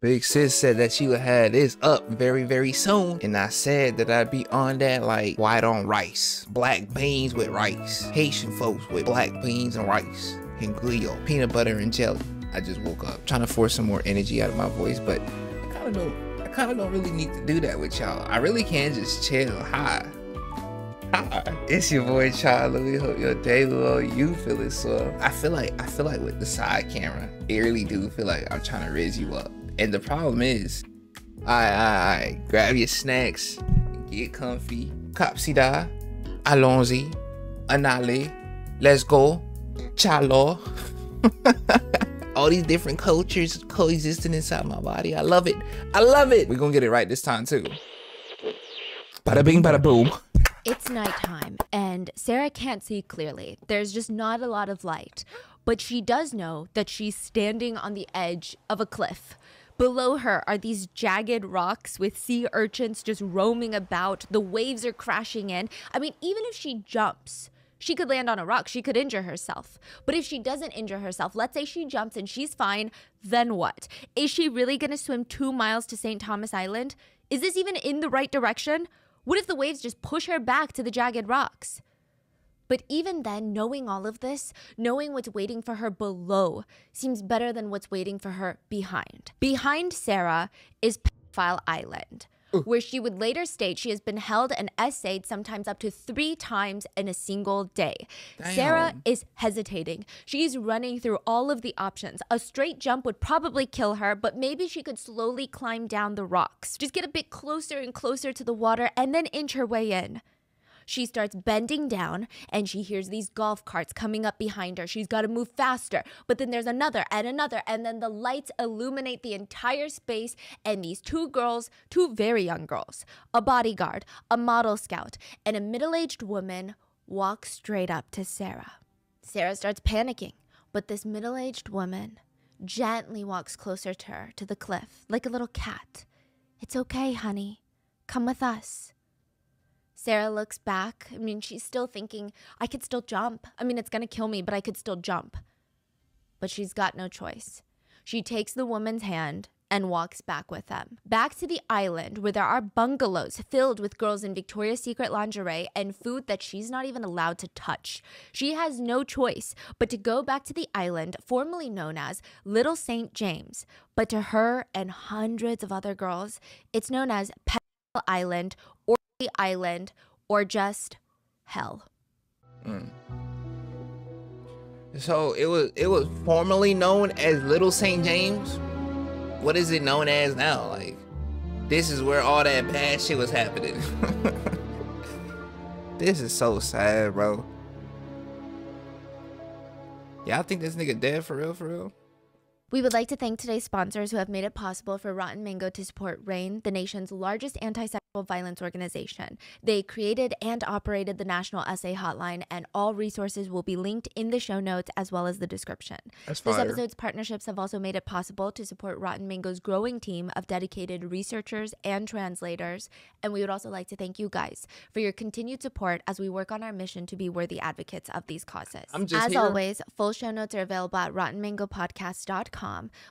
Big sis said that she would have this up very, very soon. And I said that I'd be on that like white on rice, black beans with rice, Haitian folks with black beans and rice, and glio, peanut butter and jelly. I just woke up trying to force some more energy out of my voice, but I kind of don't, I kind of don't really need to do that with y'all. I really can just chill. Hi. Hi. It's your boy Charlie. We hope your day well. You feeling so. I feel like I feel like with the side camera, it really do feel like I'm trying to raise you up. And the problem is, I, I, I grab your snacks, get comfy. copsida, allons-y, anale, let's go, chalo. All these different cultures coexisting inside my body. I love it. I love it. We're gonna get it right this time too. Bada bing, bada boom. It's nighttime, and Sarah can't see clearly. There's just not a lot of light. But she does know that she's standing on the edge of a cliff. Below her are these jagged rocks with sea urchins just roaming about. The waves are crashing in. I mean, even if she jumps, she could land on a rock. She could injure herself. But if she doesn't injure herself, let's say she jumps and she's fine, then what? Is she really going to swim two miles to St. Thomas Island? Is this even in the right direction? What if the waves just push her back to the jagged rocks? But even then, knowing all of this, knowing what's waiting for her below, seems better than what's waiting for her behind. Behind Sarah is Pedophile Island, where she would later state she has been held and SA'd sometimes up to three times in a single day. Sarah is hesitating. She's running through all of the options. A straight jump would probably kill her, but maybe she could slowly climb down the rocks. Just get a bit closer and closer to the water and then inch her way in. She starts bending down and she hears these golf carts coming up behind her. She's got to move faster. But then there's another and another. And then the lights illuminate the entire space. And these two girls, two very young girls, a bodyguard, a model scout, and a middle aged woman walk straight up to Sarah. Sarah starts panicking. But this middle aged woman gently walks closer to her, to the cliff, like a little cat. It's okay, honey. Come with us. Sarah looks back. I mean, she's still thinking, I could still jump. I mean, it's going to kill me, but I could still jump. But she's got no choice. She takes the woman's hand and walks back with them. Back to the island where there are bungalows filled with girls in Victoria's Secret lingerie and food that she's not even allowed to touch. She has no choice but to go back to the island formerly known as Little St. James. But to her and hundreds of other girls, it's known as Pedophile Island the island or just hell. Mm. So it was it was formerly known as Little St. James. What is it known as now? Like this is where all that bad shit was happening. this is so sad, bro. Y'all think this nigga dead for real, for real? We would like to thank today's sponsors who have made it possible for Rotten Mango to support RAINN, the nation's largest anti sexual violence organization. They created and operated the National SA Hotline, and all resources will be linked in the show notes as well as the description. That's This fire. episode's partnerships have also made it possible to support Rotten Mango's growing team of dedicated researchers and translators. And we would also like to thank you guys for your continued support as we work on our mission to be worthy advocates of these causes. As here- always, full show notes are available at rottenmangopodcast.com.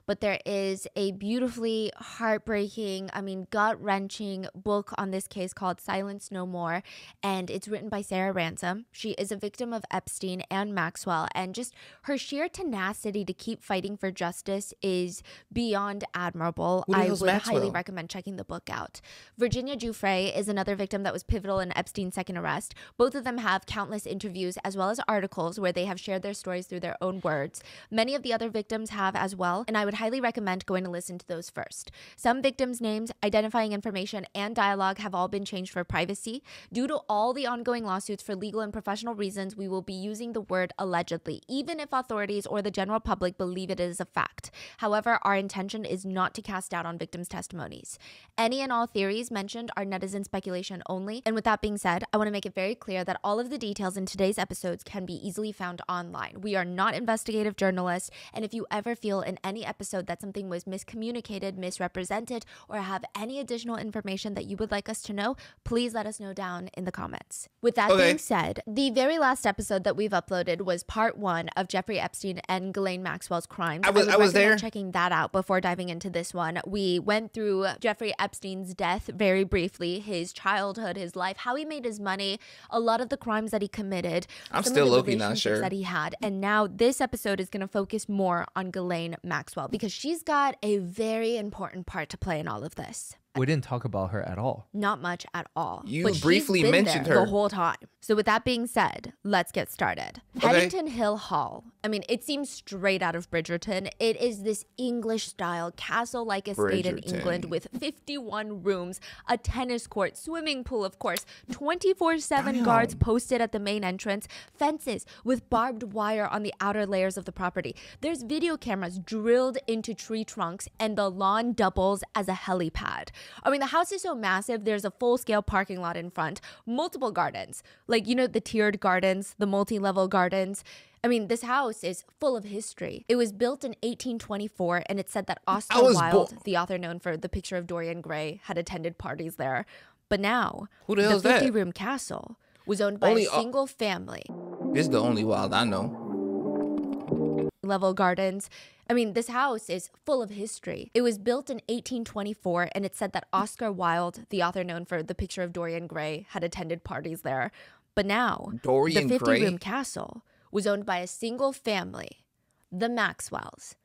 But there is a beautifully heartbreaking, I mean, gut wrenching book on this case called Silence No More. And it's written by Sarah Ransom. She is a victim of Epstein and Maxwell. And just her sheer tenacity to keep fighting for justice is beyond admirable. I would highly recommend checking the book out. Virginia Giuffre is another victim that was pivotal in Epstein's second arrest. Both of them have countless interviews as well as articles where they have shared their stories through their own words. Many of the other victims have as well, and I would highly recommend going to listen to those first. Some victims' names, identifying information, and dialogue have all been changed for privacy. Due to all the ongoing lawsuits for legal and professional reasons, we will be using the word allegedly, even if authorities or the general public believe it is a fact. However, our intention is not to cast doubt on victims' testimonies. Any and all theories mentioned are netizen speculation only. And with that being said, I want to make it very clear that all of the details in today's episodes can be easily found online. We are not investigative journalists, and if you ever feel in any episode that something was miscommunicated, misrepresented, or have any additional information that you would like us to know, please let us know down in the comments. With that Okay. being said, the very last episode that we've uploaded was part one of Jeffrey Epstein and Ghislaine Maxwell's crimes. I was- would I was there. Checking that out before diving into this one. We went through Jeffrey Epstein's death very briefly, his childhood, his life, how he made his money, a lot of the crimes that he committed. I'm still low-key not sure. that he had. And now this episode is going to focus more on Ghislaine Maxwell because she's got a very important part to play in all of this. We didn't talk about her at all. Not much at all. You but she's briefly been mentioned there her. the whole time. So with that being said, let's get started. Okay. Headington Hill Hall. I mean, it seems straight out of Bridgerton. It is this English style castle-like estate in England with 51 rooms, a tennis court, swimming pool, of course, 24/7 guards posted at the main entrance, fences with barbed wire on the outer layers of the property. There's video cameras drilled into tree trunks and the lawn doubles as a helipad. I mean, the house is so massive, there's a full-scale parking lot in front, multiple gardens. Like, you know, the tiered gardens, the multi-level gardens. I mean, this house is full of history. It was built in 1824, and it said that Oscar was bo- Wilde, the author known for The Picture of Dorian Gray, had attended parties there. But now, Who the that? 50 room castle was owned by Only a o- single family. This is the only wild I know. level gardens. I mean, this house is full of history. It was built in 1824, and it said that Oscar Wilde, the author known for The Picture of Dorian Gray, had attended parties there. But now, Dorian the 50 room castle was owned by a single family, the Maxwells.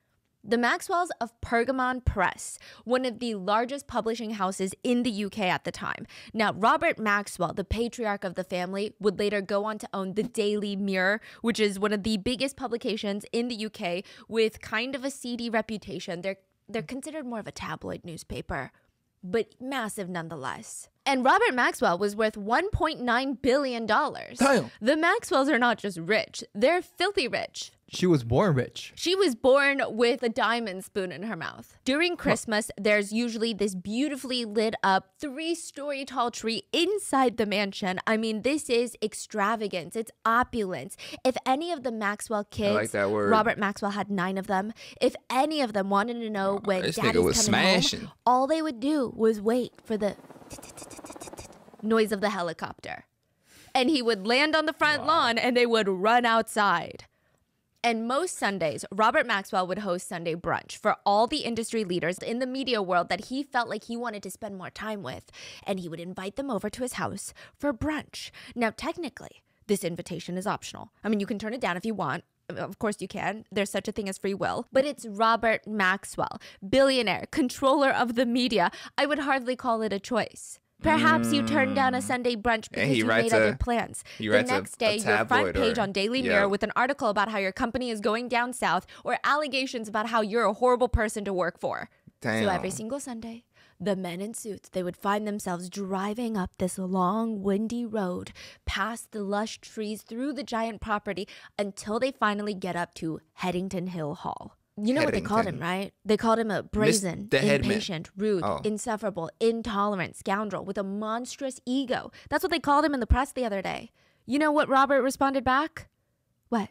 The Maxwells of Pergamon Press, one of the largest publishing houses in the UK at the time. Now, Robert Maxwell, the patriarch of the family, would later go on to own the Daily Mirror, which is one of the biggest publications in the UK with kind of a seedy reputation. They're they're considered more of a tabloid newspaper, but massive nonetheless. And Robert Maxwell was worth $1.9 billion. Damn. The Maxwells are not just rich, they're filthy rich. She was born rich. She was born with a diamond spoon in her mouth. During Christmas, there's usually this beautifully lit up three story tall tree inside the mansion. I mean, this is extravagance, it's opulence. If any of the Maxwell kids, like that word. Robert Maxwell had nine of them, if any of them wanted to know when this daddy's nigga was coming smashing. home, all they would do was wait for the noise of the helicopter. And he would land on the front lawn and they would run outside. And most Sundays, Robert Maxwell would host Sunday brunch for all the industry leaders in the media world that he felt like he wanted to spend more time with. And he would invite them over to his house for brunch. Now, technically, this invitation is optional. I mean, you can turn it down if you want. Of course, you can. There's such a thing as free will. But it's Robert Maxwell, billionaire, controller of the media. I would hardly call it a choice. Perhaps you turned down a mm. Sunday brunch because you made other a- plans. he the a- next a day, your front page or- on Daily yeah. Mirror with an article about how your company is going down south or allegations about how you're a horrible person to work for. Damn. So every single Sunday, the men in suits, they would find themselves driving up this long, windy road past the lush trees through the giant property until they finally get up to Headington Hill Hall. You know what they called him, right? They called him a brazen, the impatient, rude, Oh. insufferable, intolerant scoundrel with a monstrous ego. That's what they called him in the press the other day. You know what Robert responded back? What?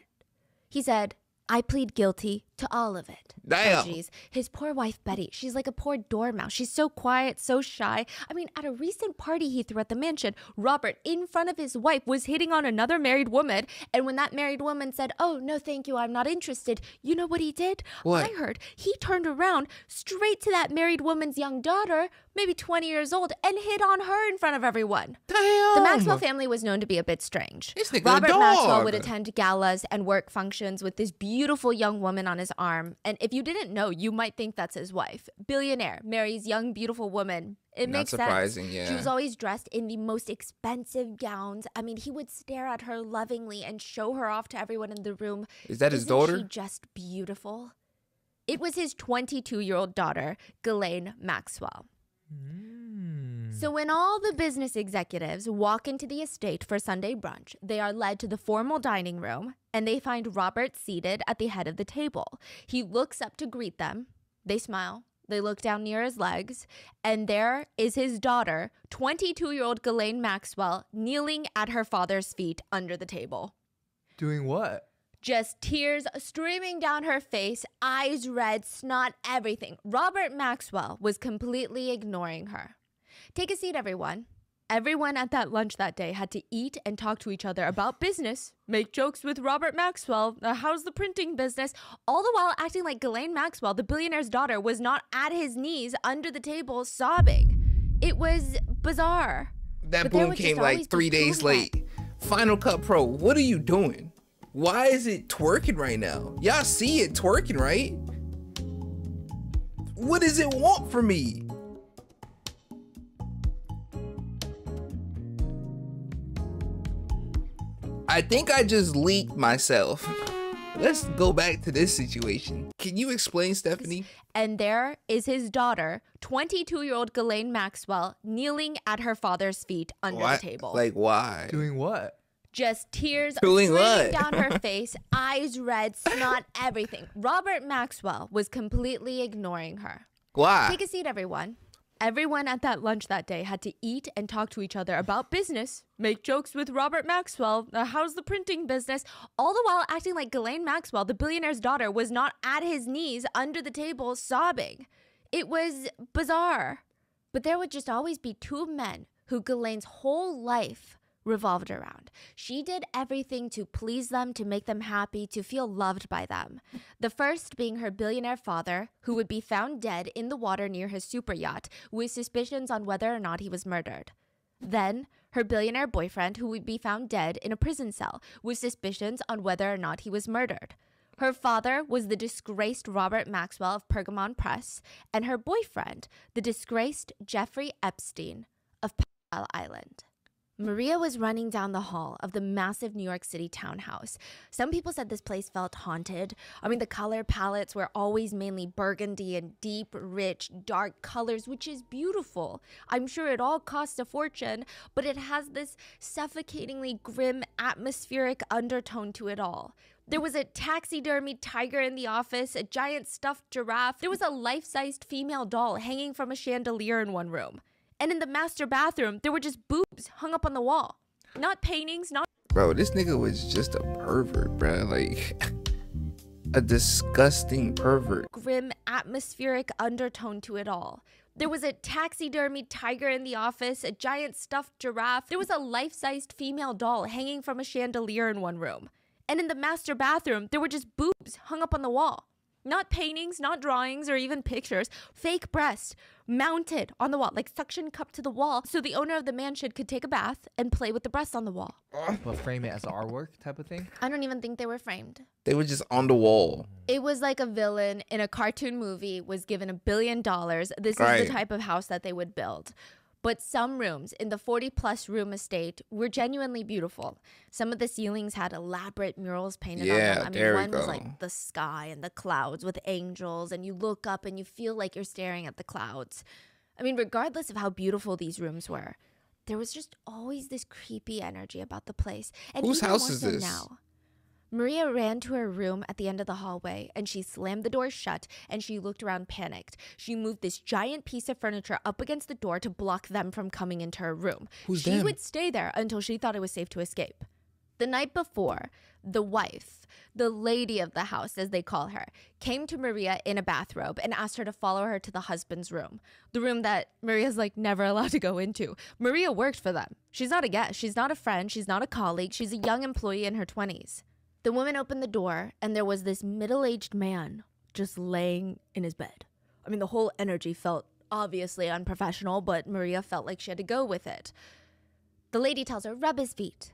He said, I plead guilty to all of it. Damn. Oh. His poor wife, Betty, she's like a poor dormouse. She's so quiet, so shy. I mean, at a recent party he threw at the mansion, Robert, in front of his wife, was hitting on another married woman. And when that married woman said, Oh, no, thank you, I'm not interested, you know what he did? What? I heard he turned around straight to that married woman's young daughter, maybe 20 years old, and hit on her in front of everyone. Damn. The Maxwell family was known to be a bit strange. This nigga a Robert Maxwell would attend galas and work functions with this beautiful young woman on his arm. And if you didn't know, you might think that's his wife. Billionaire marries young, beautiful woman. It Not makes surprising, sense. yeah. She was always dressed in the most expensive gowns. I mean, he would stare at her lovingly and show her off to everyone in the room. Is that his daughter? She just beautiful. It was his 22 year old daughter, Ghislaine Maxwell. Hmm. So, when all the business executives walk into the estate for Sunday brunch, they are led to the formal dining room and they find Robert seated at the head of the table. He looks up to greet them. They smile. They look down near his legs, and there is his daughter, 22 year old Ghislaine Maxwell, kneeling at her father's feet under the table. Doing what? Just tears streaming down her face, eyes red, snot, everything. Robert Maxwell was completely ignoring her. Take a seat, everyone. Everyone at that lunch that day had to eat and talk to each other about business, make jokes with Robert Maxwell, uh, how's the printing business, all the while acting like Ghislaine Maxwell, the billionaire's daughter, was not at his knees under the table sobbing. It was bizarre. That But boom came like three days late. Final Cut Pro, what are you doing? Why is it twerking right now? Y'all see it twerking, right? What does it want from me? I think I just leaked myself. Let's go back to this situation. Can you explain, Stephanie? And there is his daughter, 22 year old Ghislaine Maxwell, kneeling at her father's feet under Why- the table. Like, why? Doing what? Just tears what? down her face, eyes red, snot, everything. Robert Maxwell was completely ignoring her. Why? Take a seat, everyone. Everyone at that lunch that day had to eat and talk to each other about business, make jokes with Robert Maxwell, uh, how's the printing business, all the while acting like Ghislaine Maxwell, the billionaire's daughter, was not at his knees under the table sobbing. It was bizarre. But there would just always be two men who Ghislaine's whole life revolved around. She did everything to please them, to make them happy, to feel loved by them. The first being her billionaire father, who would be found dead in the water near his super yacht with suspicions on whether or not he was murdered. Then, her billionaire boyfriend, who would be found dead in a prison cell with suspicions on whether or not he was murdered. Her father was the disgraced Robert Maxwell of Pergamon Press, and her boyfriend, the disgraced Jeffrey Epstein of Powell Island. Maria was running down the hall of the massive New York City townhouse. Some people said this place felt haunted. I mean, the color palettes were always mainly burgundy and deep, rich, dark colors, which is beautiful. I'm sure it all costs a fortune, but it has this suffocatingly grim, atmospheric undertone to it all. There was a taxidermied tiger in the office, a giant stuffed giraffe. There was a life sized female doll hanging from a chandelier in one room. And in the master bathroom, there were just boobs hung up on the wall. Not paintings, not Bro, this nigga was just a pervert, bro. Like a disgusting pervert. grim, atmospheric undertone to it all. There was a taxidermied tiger in the office, a giant stuffed giraffe. There was a life sized female doll hanging from a chandelier in one room. And in the master bathroom, there were just boobs hung up on the wall. Not paintings, not drawings, or even pictures. Fake breasts mounted on the wall, like suction cup to the wall, so the owner of the mansion could take a bath and play with the breasts on the wall. But frame it as artwork type of thing? I don't even think they were framed. They were just on the wall. It was like a villain in a cartoon movie was given a billion dollars. This is the type of house that they would build. But some rooms in the 40 plus room estate were genuinely beautiful. Some of the ceilings had elaborate murals painted on them. I mean, there we one was go. like the sky and the clouds with angels, and you look up and you feel like you're staring at the clouds. I mean, regardless of how beautiful these rooms were, there was just always this creepy energy about the place. And Whose house is this? Now. Maria ran to her room at the end of the hallway and she slammed the door shut and she looked around panicked. She moved this giant piece of furniture up against the door to block them from coming into her room. Who's she them? would stay there until she thought it was safe to escape. The night before, the wife, the lady of the house, as they call her, came to Maria in a bathrobe and asked her to follow her to the husband's room. The room that Maria's like never allowed to go into. Maria worked for them. She's not a guest, she's not a friend, she's not a colleague, she's a young employee in her 20s. The woman opened the door, and there was this middle aged man just laying in his bed. I mean, the whole energy felt obviously unprofessional, but Maria felt like she had to go with it. The lady tells her, rub his feet.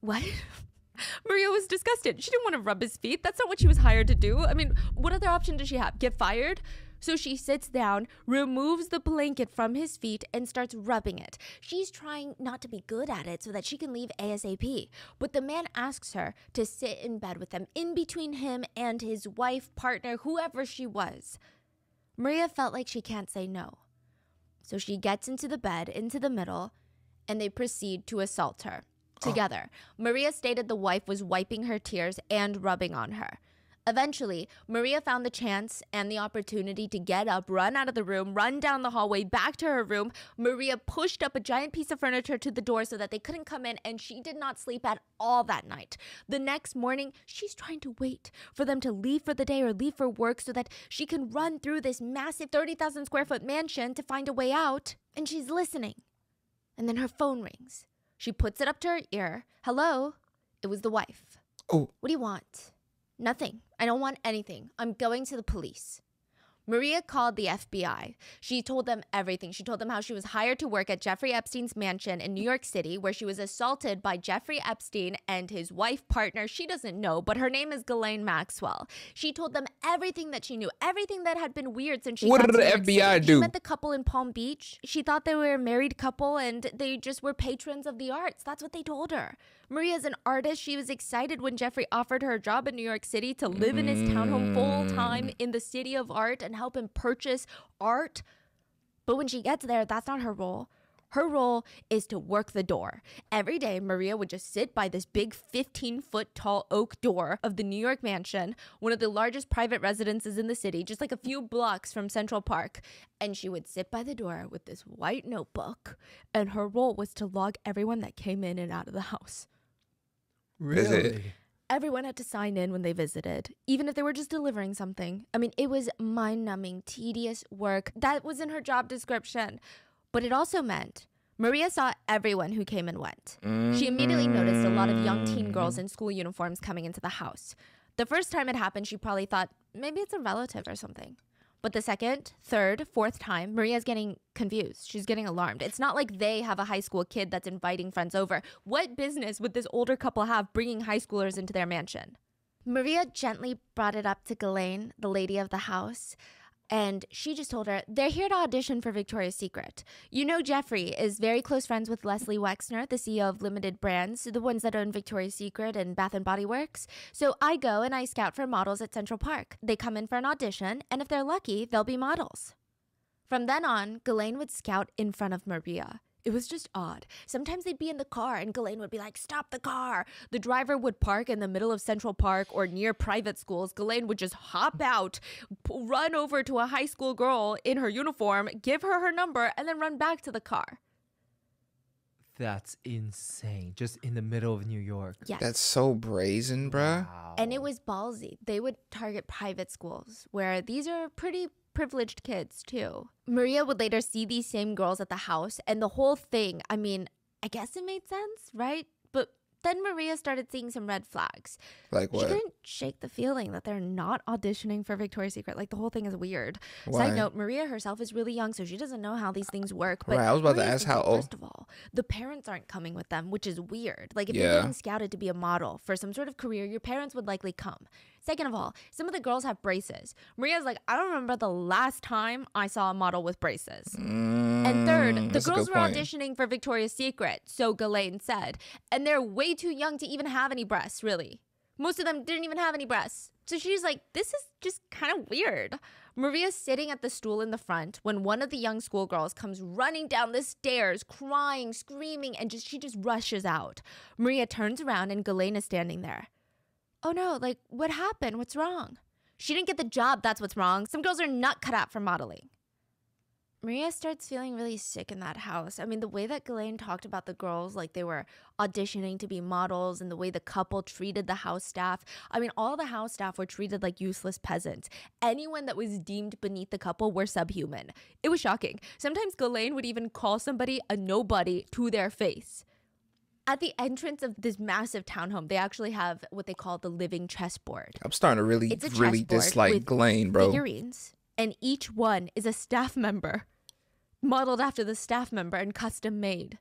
What? Maria was disgusted. She didn't want to rub his feet. That's not what she was hired to do. I mean, what other option does she have? Get fired? So she sits down, removes the blanket from his feet, and starts rubbing it. She's trying not to be good at it so that she can leave ASAP. But the man asks her to sit in bed with him, in between him and his wife, partner, whoever she was. Maria felt like she can't say no. So she gets into the bed, into the middle, and they proceed to assault her together. Maria stated the wife was wiping her tears and rubbing on her. Eventually, Maria found the chance and the opportunity to get up, run out of the room, run down the hallway back to her room. Maria pushed up a giant piece of furniture to the door so that they couldn't come in, and she did not sleep at all that night. The next morning, she's trying to wait for them to leave for the day or leave for work so that she can run through this massive 30,000 square foot mansion to find a way out. And she's listening. And then her phone rings. She puts it up to her ear. Hello? It was the wife. Oh. What do you want? Nothing. I don't want anything. I'm going to the police. Maria called the FBI. She told them everything. She told them how she was hired to work at Jeffrey Epstein's mansion in New York City, where she was assaulted by Jeffrey Epstein and his wife partner. She doesn't know, but her name is Ghislaine Maxwell. She told them everything that she knew, everything that had been weird since she What did the FBI City. do? She met the couple in Palm Beach. She thought they were a married couple and they just were patrons of the arts. That's what they told her. Maria's an artist. She was excited when Jeffrey offered her a job in New York City to live in his townhome full time mm. in the city of art and help him purchase art. But when she gets there, that's not her role. Her role is to work the door. Every day, Maria would just sit by this big 15 foot tall oak door of the New York mansion, one of the largest private residences in the city, just like a few blocks from Central Park. And she would sit by the door with this white notebook, and her role was to log everyone that came in and out of the house. Is it- Really? Everyone had to sign in when they visited, even if they were just delivering something. I mean, it was mind numbing, tedious work. That was in her job description. But it also meant Maria saw everyone who came and went. She immediately noticed a lot of young teen mm. girls in school uniforms coming into the house. The first time it happened, she probably thought maybe it's a relative or something. But the second, third, fourth time, Maria's getting confused. She's getting alarmed. It's not like they have a high school kid that's inviting friends over. What business would this older couple have bringing high schoolers into their mansion? Maria gently brought it up to Ghislaine, the lady of the house, and she just told her they're here to audition for Victoria's Secret. You know, Jeffrey is very close friends with Leslie Wexner, the CEO of Limited Brands, the ones that own Victoria's Secret and Bath and Body Works. So I go and I scout for models at Central Park. They come in for an audition, and if they're lucky, they'll be models. From then on, Ghislaine would scout in front of Maria. It was just odd. Sometimes they'd be in the car and Ghislaine would be like, Stop the car. The driver would park in the middle of Central Park or near private schools. Ghislaine would just hop out, p- run over to a high school girl in her uniform, give her her number, and then run back to the car. That's insane. Just in the middle of New York. Yes. That's so brazen, bruh. Wow. And it was ballsy. They would target private schools where these are pretty privileged kids too. Maria would later see these same girls at the house, and the whole thing, I mean, I guess it made sense, right? But then Maria started seeing some red flags. Like what? She couldn't shake the feeling that they're not auditioning for Victoria's Secret. Like the whole thing is weird. Why? Side note: Maria herself is really young, so she doesn't know how these things work. But Right, I was about to ask how old- First of all, the parents aren't coming with them, which is weird. Like if Yeah. you're getting scouted to be a model for some sort of career, your parents would likely come. Second of all, some of the girls have braces. Maria's like, I don't remember the last time I saw a model with braces. And third, Mm, the girls were point. auditioning for Victoria's Secret, so Ghislaine said. And they're way too young to even have any breasts, really. Most of them didn't even have any breasts. So she's like, this is just kind of weird. Maria's sitting at the stool in the front when one of the young schoolgirls comes running down the stairs, crying, screaming, and just she just rushes out. Maria turns around and Ghislaine is standing there. Oh no, like what happened? What's wrong? She didn't get the job, that's what's wrong. Some girls are not cut out for modeling. Maria starts feeling really sick in that house. I mean, the way that Ghislaine talked about the girls, like they were auditioning to be models, and the way the couple treated the house staff. I mean, all the house staff were treated like useless peasants. Anyone that was deemed beneath the couple were subhuman. It was shocking. Sometimes Ghislaine would even call somebody a nobody to their face. At the entrance of this massive townhome, they actually have what they call the living chessboard. I'm starting to really, really dislike Ghislaine, bro. Figurines, and each one is a staff member, modeled after the staff member and custom made.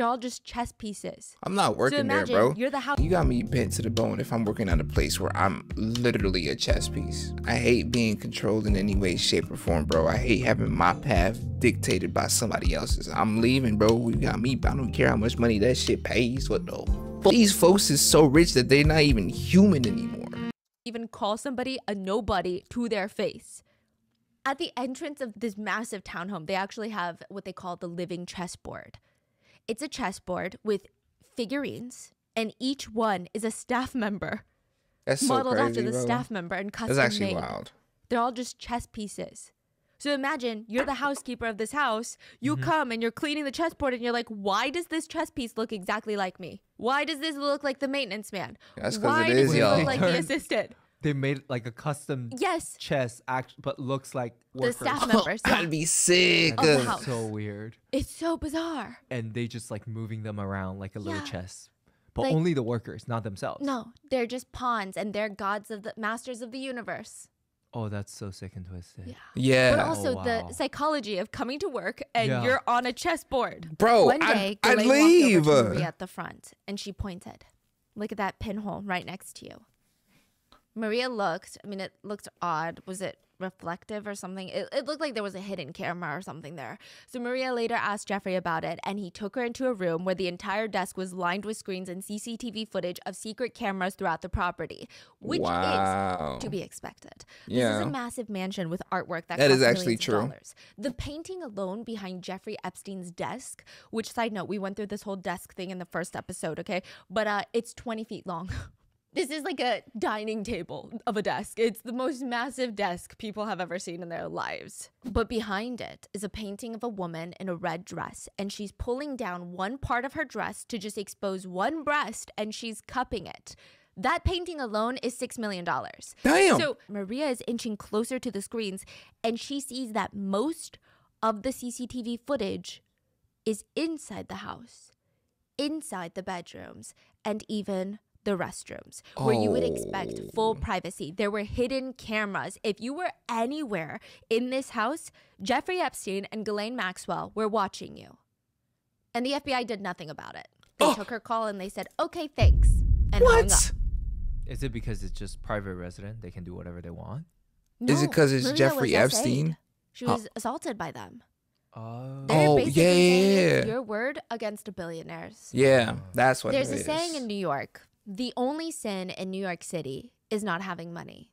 They're all just chess pieces. I'm not So working there, bro. you're the house. You got me bent to the bone if I'm working at a place where I'm literally a chess piece. I hate being controlled in any way, shape, or form, bro. I hate having my path dictated by somebody else's. I'm leaving, bro. You got me. I don't care how much money that shit pays. What the? fuck? These folks is so rich that they're not even human anymore. even call somebody a nobody to their face. At the entrance of this massive townhome, they actually have what they call the living chessboard. It's a chessboard with figurines, and each one is a staff member. That's so modeled after the bro. staff member and custom That's actually made. wild. They're all just chess pieces. So imagine you're the housekeeper of this house. You mm-hmm. come and you're cleaning the chessboard and you're like, why does this chess piece look exactly like me? Why does this look like the maintenance man? That's 'cause Why it does is he y'all. look like the assistant? They made like a custom Yes, chess, act, but looks like the staff members. That'd be sick. That's oh, so weird. It's so bizarre. And they just like moving them around like a little chess, but Like- only the workers, not themselves. No, they're just pawns and they're gods of the masters of the universe. Oh, that's so sick and twisted. Yeah. Yeah. But also oh, wow. the psychology of coming to work and Yeah. you're on a chessboard. Bro, One I'd- day, I'd Ghislaine leave. walked over to Maria at the front and she pointed. Look at that pinhole right next to you. Maria looked. I mean, it looked odd. Was it reflective or something? It, it looked like there was a hidden camera or something there. So Maria later asked Jeffrey about it, and he took her into a room where the entire desk was lined with screens and CCTV footage of secret cameras throughout the property, which wow. is to be expected. Yeah. This is a massive mansion with artwork that, That is actually true. dollars. The painting alone behind Jeffrey Epstein's desk, which side note, we went through this whole desk thing in the first episode, okay? But uh it's 20 feet long. This is like a dining table of a desk. It's the most massive desk people have ever seen in their lives. But behind it is a painting of a woman in a red dress, and she's pulling down one part of her dress to just expose one breast, and she's cupping it. That painting alone is $6 million. Damn. So Maria is inching closer to the screens and she sees that most of the CCTV footage is inside the house, inside the bedrooms, and even the restrooms, where you would expect full oh. privacy. There were hidden cameras. If you were anywhere in this house, Jeffrey Epstein and Ghislaine Maxwell were watching you. And the FBI did nothing about it. They took her call and they said, okay, thanks. And hung up. Is it because it's just private resident? They can do whatever they want. Is it because it's Maria Jeffrey. Epstein? She Huh. was assaulted by them. Oh. They're Oh, yeah, yeah, yeah. your word against a billionaire's. Yeah, oh. that's what There's it a is. saying in New York the only sin in New York City is not having money.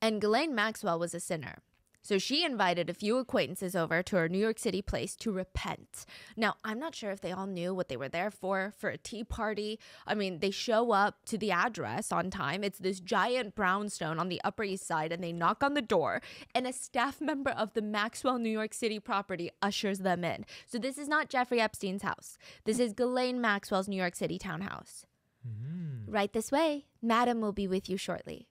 And Ghislaine Maxwell was a sinner. So she invited a few acquaintances over to her New York City place to repent. Now, I'm not sure if they all knew what they were there for, for a tea party. I mean, they show up to the address on time. It's this giant brownstone on the Upper East Side, and they knock on the door, and a staff member of the Maxwell New York City property ushers them in. So this is not Jeffrey Epstein's house. This is Ghislaine Maxwell's New York City townhouse. Mm-hmm. Right this way. Madam will be with you shortly.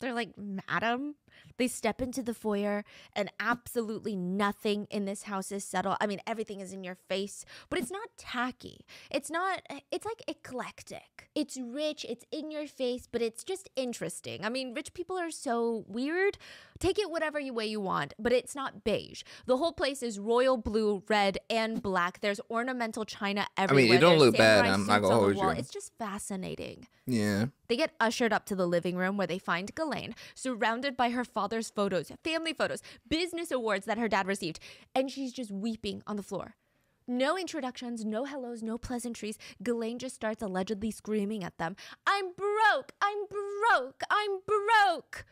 They're like, Madam? They step into the foyer, and absolutely nothing in this house is settled. I mean, everything is in your face, but it's not tacky. It's not, it's like eclectic. It's rich, it's in your face, but it's just interesting. I mean, rich people are so weird. Take it whatever you way you want, but it's not beige. The whole place is royal blue, red, and black. There's ornamental china everywhere. I mean, it don't There's look bad, I'm not gonna hold you. It's just fascinating. Yeah. They get ushered up to the living room where they find Ghislaine, surrounded by her father's photos, family photos, business awards that her dad received, and she's just weeping on the floor. No introductions, no hellos, no pleasantries. Ghislaine just starts allegedly screaming at them I'm broke! I'm broke! I'm broke!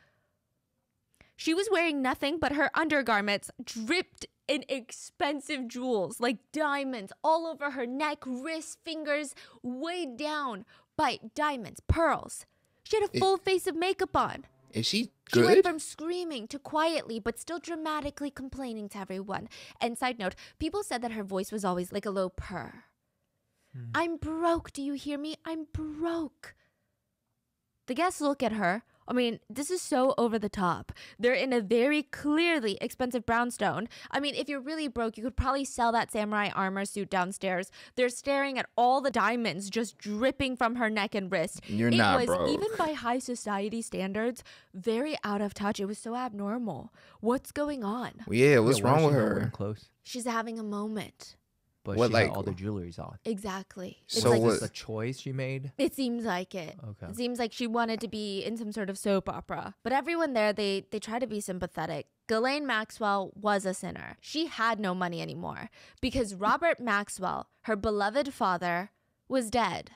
She was wearing nothing but her undergarments dripped in expensive jewels like diamonds all over her neck, wrists, fingers, weighed down by diamonds, pearls. She had a It- full face of makeup on. Is she She went from screaming to quietly, but still dramatically complaining to everyone. And side note, people said that her voice was always like a low purr. Hmm. I'm broke. Do you hear me? I'm broke. The guests look at her. I mean, this is so over the top. They're in a very clearly expensive brownstone. I mean, if you're really broke, you could probably sell that samurai armor suit downstairs. They're staring at all the diamonds just dripping from her neck and wrist. You're it not was, broke. even by high society standards, very out of touch. It was so abnormal. What's going on? yeah, what's Yeah, wrong with her? Clothes, She's having a moment. But What, she like- had all the jewelry's on. Exactly. It's So like what- Is this a choice she made? It seems like it. Okay. It seems like she wanted to be in some sort of soap opera. But everyone there, they they try to be sympathetic. Ghislaine Maxwell was a sinner. She had no money anymore because Robert Maxwell, her beloved father, was dead.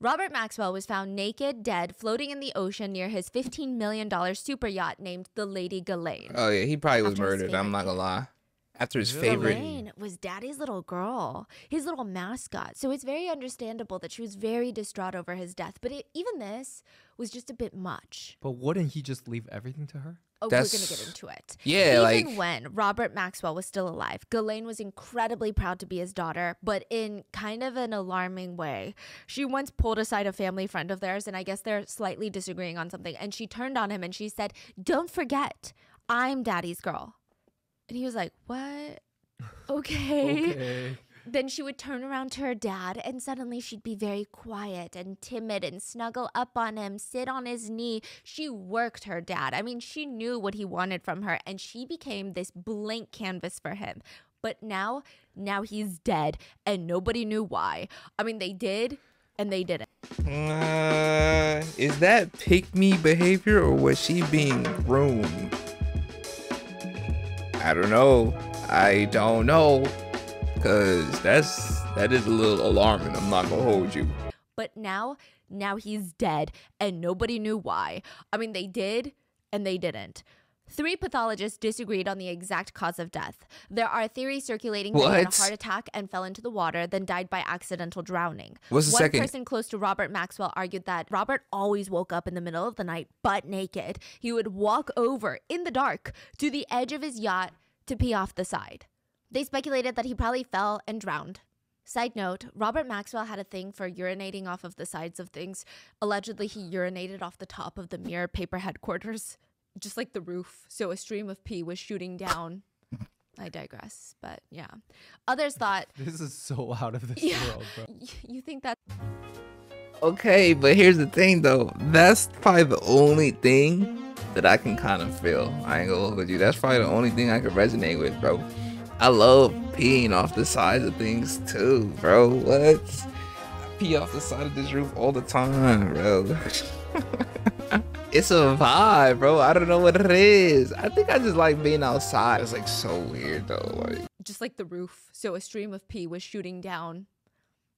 Robert Maxwell was found naked, dead, floating in the ocean near his $15 million super yacht named the Lady Ghislaine. Oh yeah, he probably was After his murdered. I'm favorite not gonna lie. After his Really? favorite. Ghislaine was daddy's little girl, his little mascot. So it's very understandable that she was very distraught over his death. But it, even this was just a bit much. But wouldn't he just leave everything to her? Oh, we're gonna get into it. Yeah, Even like when Robert Maxwell was still alive, Ghislaine was incredibly proud to be his daughter, but in kind of an alarming way. She once pulled aside a family friend of theirs, and I guess they're slightly disagreeing on something, and she turned on him and she said, Don't forget, I'm daddy's girl. And he was like, What? Okay. Okay. Then she would turn around to her dad, and suddenly she'd be very quiet and timid and snuggle up on him, sit on his knee. She worked her dad. I mean, she knew what he wanted from her, and she became this blank canvas for him. But now, now he's dead, and nobody knew why. I mean, they did, and they didn't. Uh, is that pick me behavior or was she being groomed? I don't know. I don't know. Cause that's that is a little alarming. I'm not gonna hold you. But now, now he's dead, and nobody knew why. I mean, they did, and they didn't. Three pathologists disagreed on the exact cause of death. There are theories circulating that he had a heart attack and fell into the water, then died by accidental drowning. What's the One second? person close to Robert Maxwell argued that Robert always woke up in the middle of the night butt naked. He would walk over in the dark to the edge of his yacht to pee off the side. They speculated that he probably fell and drowned. Side note Robert Maxwell had a thing for urinating off of the sides of things. Allegedly, he urinated off the top of the mirror paper headquarters, just like the roof. So a stream of pee was shooting down. I digress, but yeah. Others thought, This is so out of this Yeah. world, bro. You think that Okay, but here's the thing though. That's probably the only thing that I can kind of feel. I ain't gonna hold you. That's probably the only thing I can resonate with, bro. I love peeing off the sides of things too, bro. What? I pee off the side of this roof all the time, bro. It's a vibe, bro. I don't know what it is. I think I just like being outside. It's like so weird though. Like just like the roof, so a stream of pee was shooting down.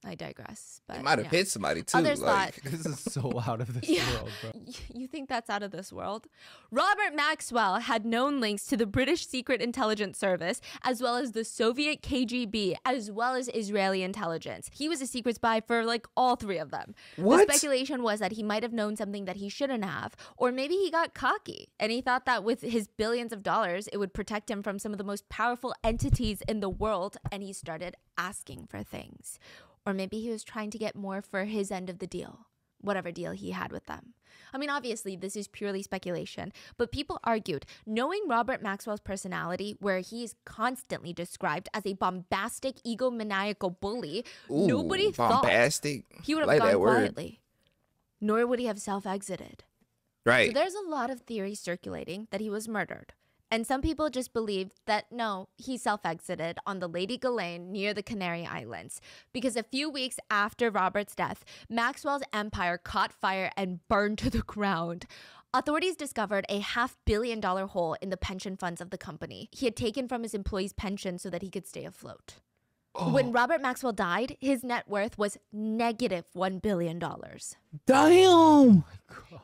I digress, but it might have yeah. hit somebody too. Others like, This is so out of this Yeah. world, bro. You think that's out of this world? Robert Maxwell had known links to the British Secret Intelligence Service, as well as the Soviet KGB, as well as Israeli intelligence. He was a secret spy for like all three of them. What? The speculation was that he might have known something that he shouldn't have, or maybe he got cocky and he thought that with his billions of dollars, it would protect him from some of the most powerful entities in the world, and he started asking for things. Or maybe he was trying to get more for his end of the deal whatever deal he had with them. I mean, obviously, this is purely speculation, but people argued knowing Robert Maxwell's personality, where he is constantly described as a bombastic, egomaniacal bully, nobody Ooh, thought bombastic. he would have like gone quietly. Nor would he have self exited. Right. So there's a lot of theories circulating that he was murdered. And some people just believe that no, he self exited on the Lady Ghislaine near the Canary Islands. Because a few weeks after Robert's death, Maxwell's empire caught fire and burned to the ground. Authorities discovered a half billion dollar hole in the pension funds of the company. He had taken from his employees' pension so that he could stay afloat. When oh. Robert Maxwell died, his net worth was negative $1 billion. Damn.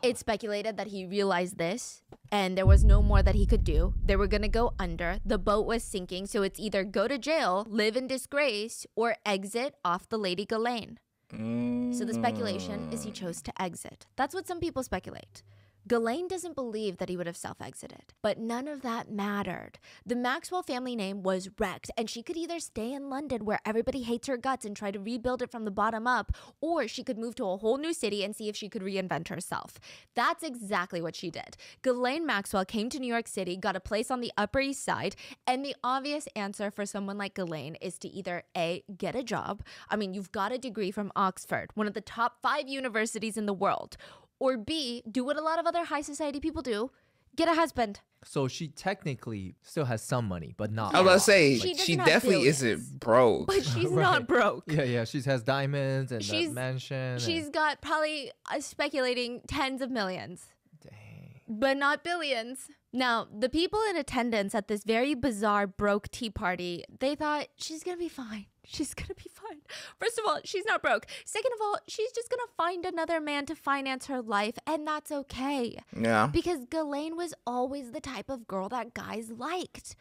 It's speculated that he realized this and there was no more that he could do. They were going to go under. The boat was sinking, so it's either go to jail, live in disgrace, or exit off the Lady Ghislaine. So the speculation is he mm. chose to exit. That's what some people speculate. Ghislaine doesn't believe that he would have self exited, but none of that mattered. The Maxwell family name was wrecked, and she could either stay in London where everybody hates her guts and try to rebuild it from the bottom up, or she could move to a whole new city and see if she could reinvent herself. That's exactly what she did. Ghislaine Maxwell came to New York City, got a place on the Upper East Side, and the obvious answer for someone like Ghislaine is to either A, get a job. I mean, you've got a degree from Oxford, one of the top five universities in the world. Or B, do what a lot of other high society people do get a husband. So she technically still has some money, but not. I was about to say She she, definitely billions. isn't broke. But she's Right. not broke. Yeah, yeah. She has diamonds and She's- a mansion. and- She's got probably uh, speculating tens of millions. Dang. but not billions. Now, the people in attendance at this very bizarre broke tea party, they thought she's gonna be fine. She's gonna be fine. First of all, she's not broke. Second of all, she's just gonna find another man to finance her life, and that's okay. yeah. Because Ghislaine was always the type of girl that guys liked.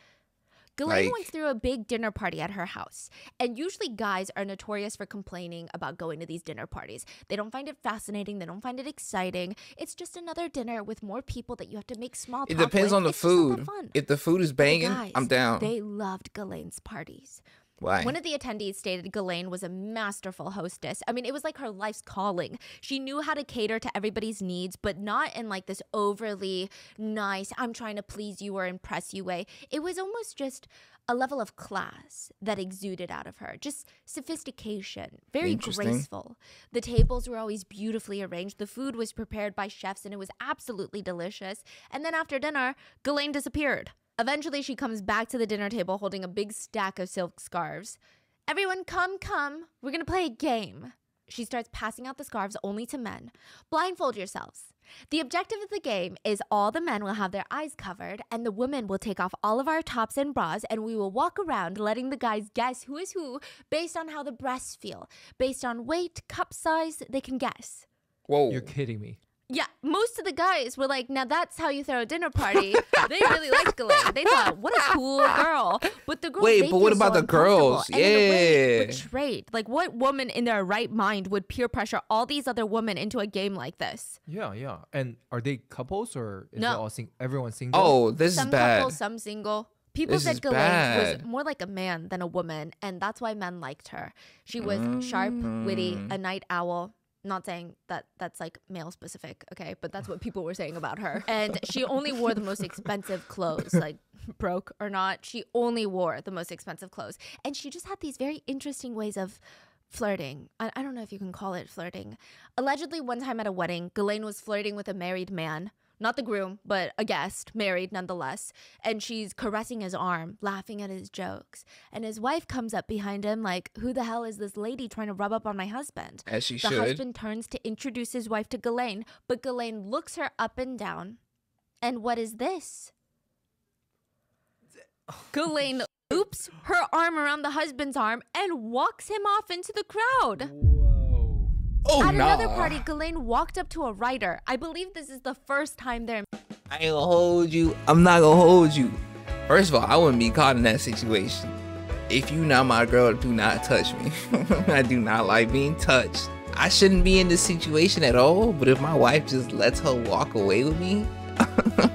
Ghislaine Like- went through a big dinner party at her house. And usually guys are notorious for complaining about going to these dinner parties. They don't find it fascinating, they don't find it exciting. It's just another dinner with more people that you have to make small talk It depends with. on the It's just not that food. If the food is banging, guys, I'm down. They loved Ghislaine's parties. Why? One of the attendees stated Ghislaine was a masterful hostess. I mean, it was like her life's calling. She knew how to cater to everybody's needs, but not in like this overly nice, I'm trying to please you or impress you way. It was almost just a level of class that exuded out of her. Just sophistication, very graceful. The tables were always beautifully arranged. The food was prepared by chefs and it was absolutely delicious. And then after dinner, Ghislaine disappeared. Eventually, she comes back to the dinner table holding a big stack of silk scarves. Everyone, come, come. We're gonna play a game. She starts passing out the scarves only to men. Blindfold yourselves. The objective of the game is all the men will have their eyes covered, and the women will take off all of our tops and bras, and we will walk around letting the guys guess who is who based on how the breasts feel. Based on weight, cup size, they can guess. Whoa. You're kidding me. Yeah, most of the guys were like, now that's how you throw a dinner party. they really liked Ghislaine. They thought, what a cool girl. But the girls, Wait, but what about so the girls? and in a way Yeah. betrayed. Like, what woman in their right mind would peer pressure all these other women into a game like this? Yeah, yeah. And are they couples or is No. it all sing- everyone single? oh, this some is bad. couple, some single. People This said is Ghislaine bad. was more like a man than a woman, and that's why men liked her. She was sharp, witty, Mm. a night owl. Not saying that that's like male specific, okay, but that's what people were saying about her. And she only wore the most expensive clothes, like broke or not. She only wore the most expensive clothes, and she just had these very interesting ways of flirting. I, I don't know if you can call it flirting. Allegedly, one time at a wedding, Ghislaine was flirting with a married man. Not the groom, but a guest, married nonetheless. And she's caressing his arm, laughing at his jokes. And his wife comes up behind him, like, Who the hell is this lady trying to rub up on my husband? As she the should. husband turns to introduce his wife to Ghislaine, but Ghislaine looks her up and down. And what is this? Ghislaine loops her arm around the husband's arm and walks him off into the crowd. Oh, At nah. another party, Ghislaine walked up to a writer. I believe this is the first time they're I ain't gonna hold you. I'm not gonna hold you. First of all, I wouldn't be caught in that situation. If you not my girl, do not touch me. I do not like being touched. I shouldn't be in this situation at all, but if my wife just lets her walk away with me,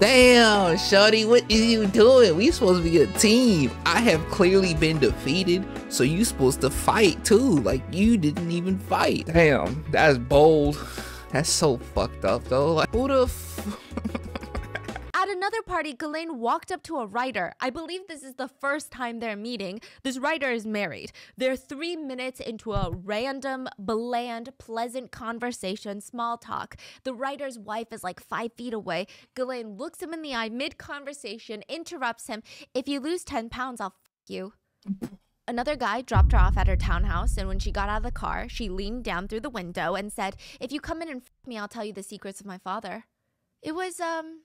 damn, shorty, what is you doing? We supposed to be a team. I have clearly been defeated, so you supposed to fight too. Like you didn't even fight. Damn, that's bold. That's so fucked up though. Like who the f- At another party, Ghislaine walked up to a writer. I believe this is the first time they're meeting. This writer is married. They're three minutes into a random, bland, pleasant conversation, small talk. The writer's wife is like five feet away. Ghislaine looks him in the eye mid conversation, interrupts him. If you lose 10 pounds, I'll f you. Another guy dropped her off at her townhouse, and when she got out of the car, she leaned down through the window and said, If you come in and f me, I'll tell you the secrets of my father. It was, um,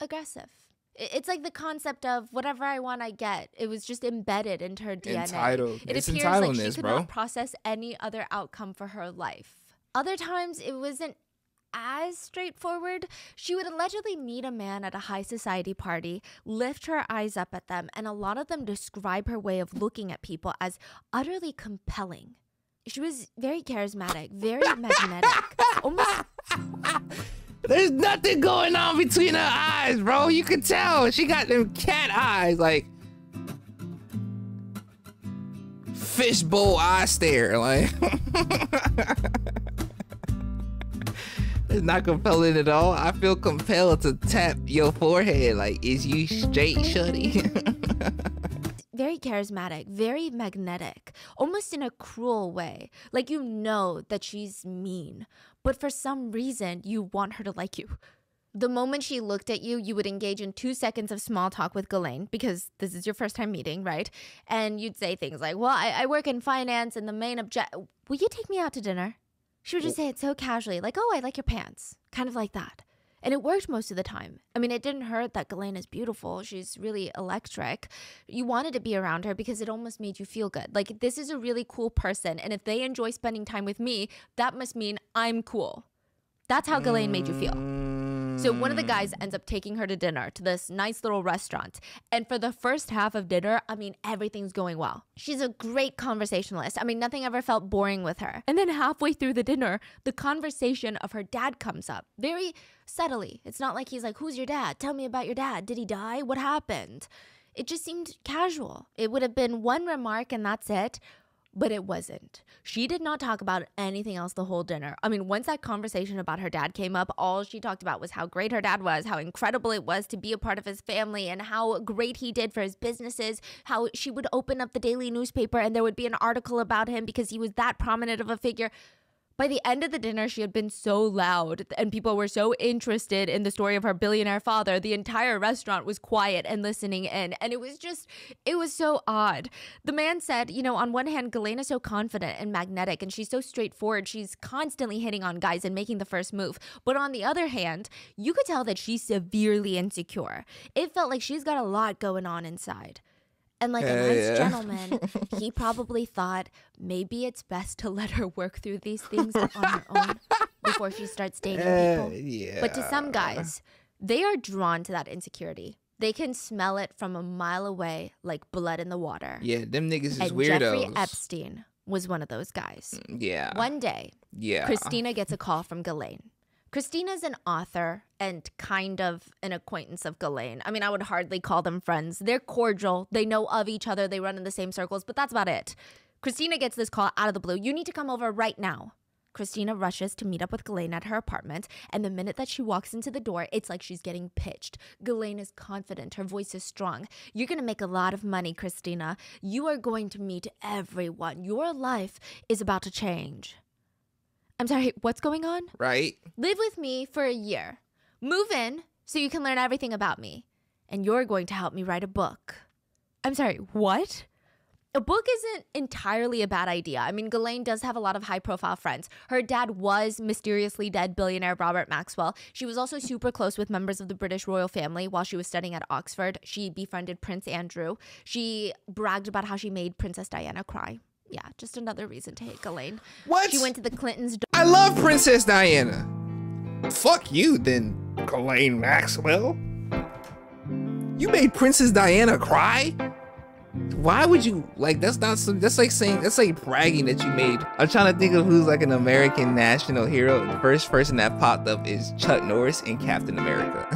aggressive. It's like the concept of whatever I want, I get. It was just embedded into her DNA. Entitled. It It's appears like she could bro. not process any other outcome for her life. Other times, it wasn't as straightforward. She would allegedly meet a man at a high society party, lift her eyes up at them, and a lot of them describe her way of looking at people as utterly compelling. She was very charismatic, very magnetic, almost There's nothing going on between her eyes, bro. You can tell. She got them cat eyes, like fishbowl eye stare. Like it's not compelling at all. I feel compelled to tap your forehead. Like, is you straight, shorty? very charismatic, very magnetic, almost in a cruel way. Like you know that she's mean, but for some reason you want her to like you. The moment she looked at you, you would engage in two seconds of small talk with Ghislaine because this is your first time meeting, right? And you'd say things like, Well, I, I work in finance and the main object. Will you take me out to dinner? She would just say it so casually, like, Oh, I like your pants. Kind of like that. And it worked most of the time. I mean, it didn't hurt that is beautiful. She's really electric. You wanted to be around her because it almost made you feel good. Like, this is a really cool person. And if they enjoy spending time with me, that must mean I'm cool. That's how Ghislaine made you feel. So one of the guys ends up taking her to dinner to this nice little restaurant. And for the first half of dinner, I mean, everything's going well. She's a great conversationalist. I mean, nothing ever felt boring with her. And then halfway through the dinner, the conversation of her dad comes up very subtly. It's not like he's like, Who's your dad? Tell me about your dad. Did he die? What happened? It just seemed casual. It would have been one remark and that's it. But it wasn't. She did not talk about anything else the whole dinner. I mean, once that conversation about her dad came up, all she talked about was how great her dad was, how incredible it was to be a part of his family, and how great he did for his businesses. How she would open up the daily newspaper and there would be an article about him because he was that prominent of a figure. By the end of the dinner, she had been so loud and people were so interested in the story of her billionaire father. The entire restaurant was quiet and listening in. And it was just, it was so odd. The man said, you know, on one hand, Ghislaine's so confident and magnetic and she's so straightforward. She's constantly hitting on guys and making the first move. But on the other hand, you could tell that she's severely insecure. It felt like she's got a lot going on inside. And like a nice yeah. gentleman, he probably thought maybe it's best to let her work through these things on her own before she starts dating Uh, people. yeah. But to some guys, they are drawn to that insecurity. They can smell it from a mile away like blood in the water. Yeah, them niggas is and weirdos. Jeffrey Epstein was one of those guys. Yeah. One day, Yeah. Christina gets a call from Ghislaine. Christina's an author and kind of an acquaintance of Ghislaine. I mean, I would hardly call them friends. They're cordial. They know of each other. They run in the same circles, but that's about it. Christina gets this call out of the blue. You need to come over right now. Christina rushes to meet up with Ghislaine at her apartment, and the minute that she walks into the door, it's like she's getting pitched. Ghislaine is confident, her voice is strong. You're gonna make a lot of money, Christina. You are going to meet everyone. Your life is about to change. I'm sorry, what's going on? right? Live with me for a year. Move in so you can learn everything about me. And you're going to help me write a book. I'm sorry, what? A book isn't entirely a bad idea. I mean, Ghislaine does have a lot of high profile friends. Her dad was mysteriously dead billionaire Robert Maxwell. She was also super close with members of the British royal family while she was studying at Oxford. She befriended Prince Andrew. She bragged about how she made Princess Diana cry. Yeah, just another reason to hate Ghislaine. What? She went to the Clintons' I love Princess Diana. Fuck you, then, Ghislaine Maxwell. You made Princess Diana cry? Why would you like? That's not. Some, that's like saying. That's like bragging that you made. I'm trying to think of who's like an American national hero. The first person that popped up is Chuck Norris in Captain America.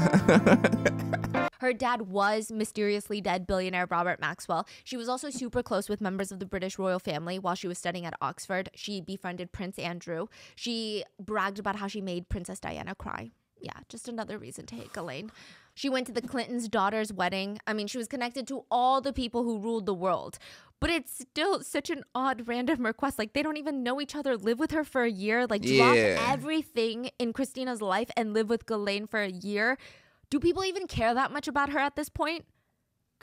Her dad was mysteriously dead billionaire Robert Maxwell. She was also super close with members of the British royal family while she was studying at Oxford. She befriended Prince Andrew. She bragged about how she made Princess Diana cry. Yeah, just another reason to hate Ghislaine. She went to the Clintons' daughter's wedding. I mean, she was connected to all the people who ruled the world. But it's still such an odd random request. Like, they don't even know each other, live with her for a year, like, drop Yeah. everything in Christina's life and live with Ghislaine for a year. Do people even care that much about her at this point?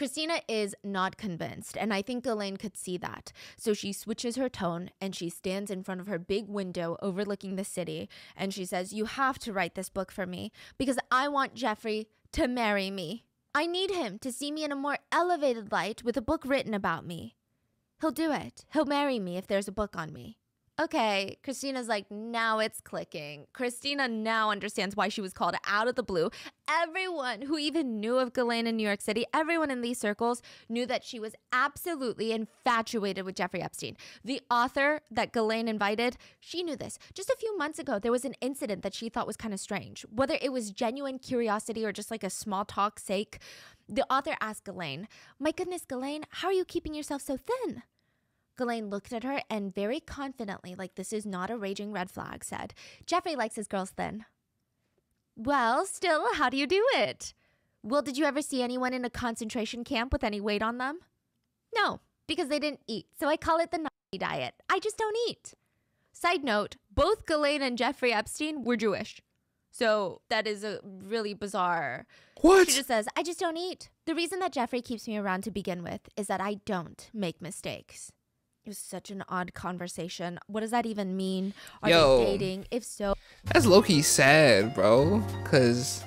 Christina is not convinced, and I think Ghislaine could see that. So she switches her tone and she stands in front of her big window overlooking the city and she says, You have to write this book for me because I want Jeffrey to marry me. I need him to see me in a more elevated light with a book written about me. He'll do it. He'll marry me if there's a book on me. Okay, Christina's like, now it's clicking. Christina now understands why she was called out of the blue. Everyone who even knew of Ghislaine in New York City, everyone in these circles knew that she was absolutely infatuated with Jeffrey Epstein. The author that Ghislaine invited, she knew this. Just a few months ago, there was an incident that she thought was kind of strange. Whether it was genuine curiosity or just like a small talk sake, the author asked Ghislaine, My goodness, Ghislaine, how are you keeping yourself so thin? Ghislaine looked at her and very confidently, like this is not a raging red flag, said, Jeffrey likes his girls thin. Well, still, how do you do it? Well, did you ever see anyone in a concentration camp with any weight on them? No, because they didn't eat. So I call it the Nazi diet. I just don't eat. Side note, both Ghislaine and Jeffrey Epstein were Jewish. So that is a really bizarre. what? She just says, I just don't eat. The reason that Jeffrey keeps me around to begin with is that I don't make mistakes. It was such an odd conversation. What does that even mean? Are Yo. they dating? If so, That's low key sad, bro. Cause,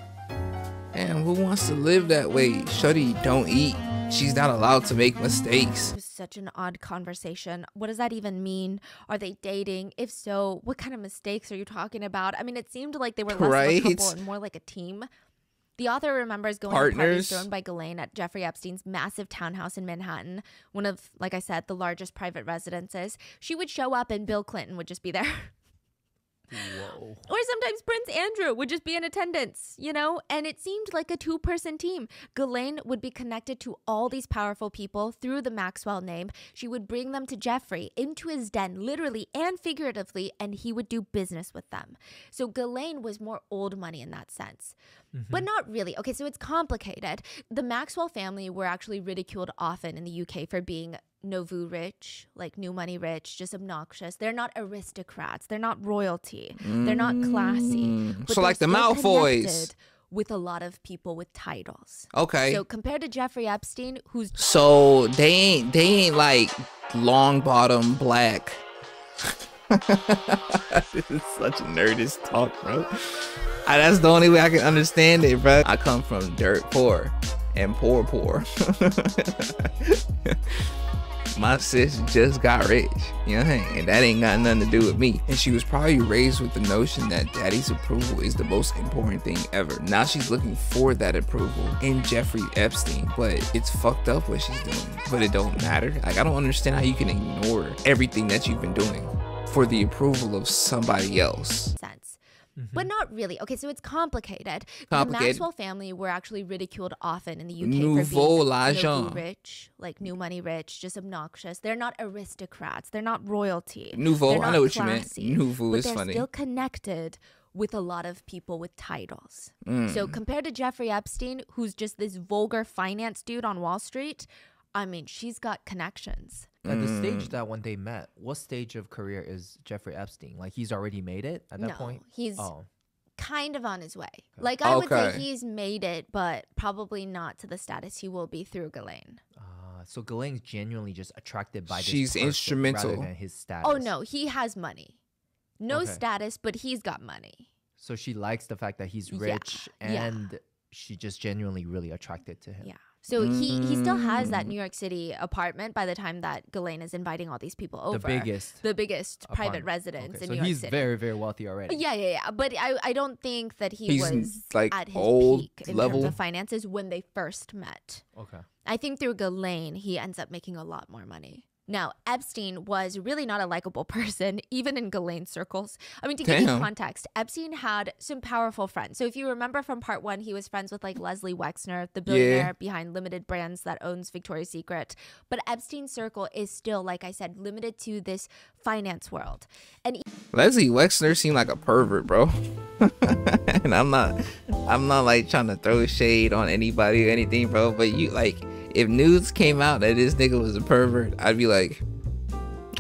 damn, who wants to live that way? Shuddy don't eat. she's not allowed to make mistakes. It was such an odd conversation. What does that even mean? Are they dating? If so, what kind of mistakes are you talking about? I mean, it seemed like they were less of a couple and more like a team. The author remembers going to Partners. parties thrown by Ghislaine at Jeffrey Epstein's massive townhouse in Manhattan, one of, like I said, the largest private residences. She would show up and Bill Clinton would just be there. Whoa. Or sometimes Prince Andrew would just be in attendance, you know? And it seemed like a two person team. Ghislaine would be connected to all these powerful people through the Maxwell name. She would bring them to Jeffrey into his den, literally and figuratively, and he would do business with them. So Ghislaine was more old money in that sense. Mm-hmm. But not really. Okay, so it's complicated. The Maxwell family were actually ridiculed often in the UK for being nouveau rich, like new money rich, just obnoxious. They're not aristocrats. They're not royalty. They're not classy. but So like the Malfoys. With a lot of people with titles. Okay. So compared to Jeffrey Epstein, who's So they ain't they ain't like long bottom black. this is such nerdish talk, bro. Ah, that's the only way I can understand it, bro. I come from dirt poor and poor poor. My sis just got rich, you know? And that ain't got nothing to do with me. And she was probably raised with the notion that daddy's approval is the most important thing ever. Now she's looking for that approval in Jeffrey Epstein, but it's fucked up what she's doing. But it don't matter. Like I don't understand how you can ignore everything that you've been doing for the approval of somebody else. Sense. But not really. Okay, so it's complicated. The Maxwell family were actually ridiculed often in the UK Nouveau for being l'argent. nouveau rich, like new money rich, just obnoxious. They're not aristocrats. They're not royalty. Nouveau, They're I not know what you meant. Nouveau but is they're funny. still connected with a lot of people with titles. Mm. So compared to Jeffrey Epstein, who's just this vulgar finance dude on Wall Street, I mean, she's got connections. At the Mm. stage that when they met, what stage of career is Jeffrey Epstein? Like he's already made it at that no, point. he's Oh, kind of on his way. Like I would say he's made it, but probably not to the status he will be through Ghislaine. uh, so Ghislaine's genuinely just attracted by this She's person instrumental. rather than his status. Oh no, he has money. No Okay. status, but he's got money. So she likes the fact that he's rich yeah. and she just genuinely really attracted to him. Yeah. So he he still has Mm. that New York City apartment by the time that Ghislaine is inviting all these people over. The biggest. the biggest private residence Okay, in so New York he's City. very, very wealthy already. Yeah, yeah, yeah. But I, I don't think that he He's, was like, at his old peak in level? terms of finances when they first met. Okay. I think through Ghislaine, he ends up making a lot more money. Now, Epstein was really not a likable person, even in Ghislaine circles. I mean, to give you context, Epstein had some powerful friends. So, if you remember from part one, he was friends with like Leslie Wexner, the billionaire behind Limited Brands that owns Victoria's Secret. But Epstein's circle is still, like I said, limited to this finance world. And Leslie Wexner seemed like a pervert, bro. and I'm not I'm not like trying to throw shade on anybody or anything, bro. But you like if news came out that this nigga was a pervert, I'd be like,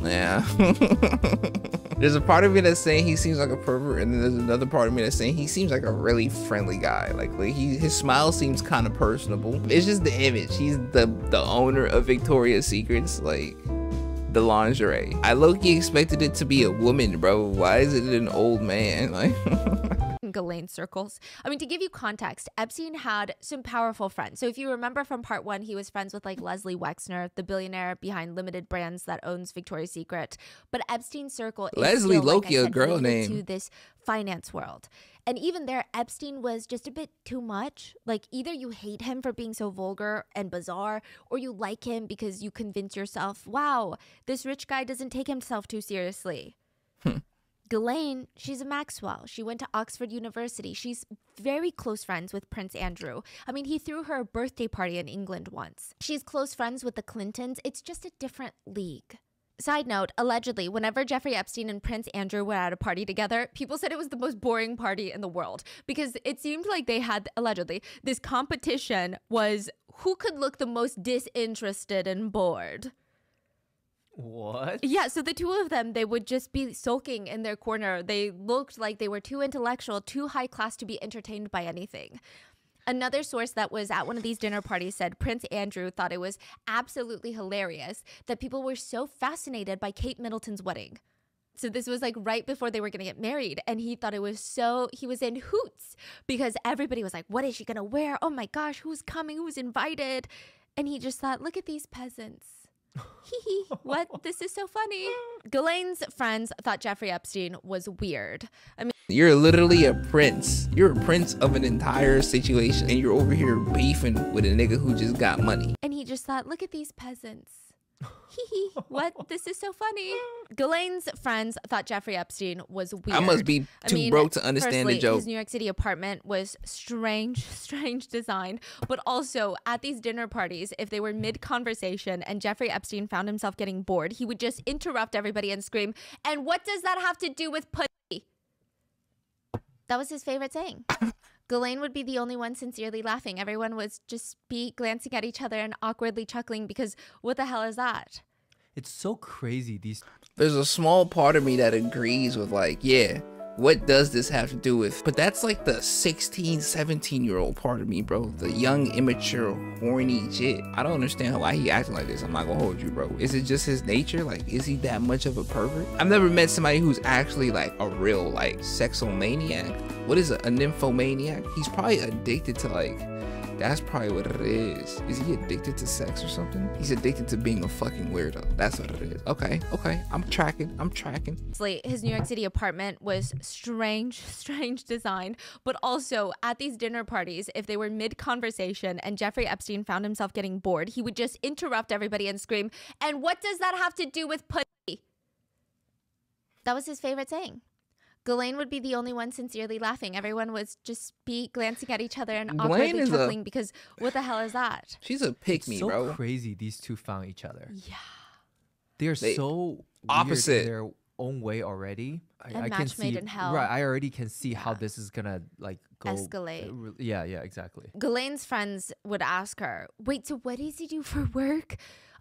yeah. there's a part of me that's saying he seems like a pervert, and then there's another part of me that's saying he seems like a really friendly guy. Like, like he his smile seems kind of personable. It's just the image. He's the the owner of Victoria's Secrets, like the lingerie. I low-key expected it to be a woman, bro. Why is it an old man? Like Ghislaine circles. I mean, to give you context, Epstein had some powerful friends. So if you remember from part one, he was friends with like Leslie Wexner, the billionaire behind Limited Brands that owns Victoria's Secret. But Epstein's circle is Leslie still, like Loki, a said, girl name. to this finance world. And even there, Epstein was just a bit too much. Like either you hate him for being so vulgar and bizarre, or you like him because you convince yourself, wow, this rich guy doesn't take himself too seriously. Hmm. Ghislaine, she's a Maxwell. She went to Oxford University. She's very close friends with Prince Andrew. I mean, he threw her a birthday party in England once. She's close friends with the Clintons. It's just a different league. Side note, allegedly, whenever Jeffrey Epstein and Prince Andrew were at a party together, people said it was the most boring party in the world because it seemed like they had, allegedly, this competition was who could look the most disinterested and bored. What? Yeah, so the two of them, they would just be sulking in their corner. They looked like they were too intellectual, too high class to be entertained by anything. Another source that was at one of these dinner parties said Prince Andrew thought it was absolutely hilarious that people were so fascinated by Kate Middleton's wedding. So this was like right before they were going to get married and he thought it was so he was in hoots because everybody was like what is she going to wear? Oh my gosh, who's coming? Who's invited? And he just thought, look at these peasants. What? This is so funny. Ghislaine's friends thought Jeffrey Epstein was weird. I mean, You're literally a prince. You're a prince of an entire situation, and you're over here beefing with a nigga who just got money. and he just thought, look at these peasants. What? This is so funny. Ghislaine's friends thought Jeffrey Epstein was weird. I must be I too mean, broke to understand the joke. His New York City apartment was strange, strange design. But also at these dinner parties, if they were mid conversation and Jeffrey Epstein found himself getting bored, he would just interrupt everybody and scream, "And what does that have to do with pussy?" That was his favorite saying. Ghislaine would be the only one sincerely laughing. Everyone would just be glancing at each other and awkwardly chuckling because what the hell is that? It's so crazy. These There's a small part of me that agrees with like, yeah, what does this have to do with? But that's like the 16, 17 year old part of me, bro. The young, immature, horny shit. I don't understand why he acting like this. I'm not gonna hold you, bro. Is it just his nature? Like, is he that much of a pervert? I've never met somebody who's actually like a real like sexomaniac. What is it? A nymphomaniac? He's probably addicted to like that's probably what it is. Is he addicted to sex or something? He's addicted to being a fucking weirdo. That's what it is. Okay, okay. I'm tracking. I'm tracking. Honestly, his New York City apartment was strange, strange design. But also at these dinner parties, if they were mid conversation and Jeffrey Epstein found himself getting bored, he would just interrupt everybody and scream, "And what does that have to do with pussy?" That was his favorite saying. Ghislaine would be the only one sincerely laughing. Everyone was just be glancing at each other and Ghislaine awkwardly is a- chuckling because what the hell is that? She's a pick it's me, so bro. crazy. These two found each other. Yeah. They're They- so opposite. weird in their own way already. I, A I can match made see in hell. right. I already can see how this is gonna like go Escalate. uh, re- Yeah, yeah, exactly. Ghislaine's friends would ask her, Wait, so what does he do for work?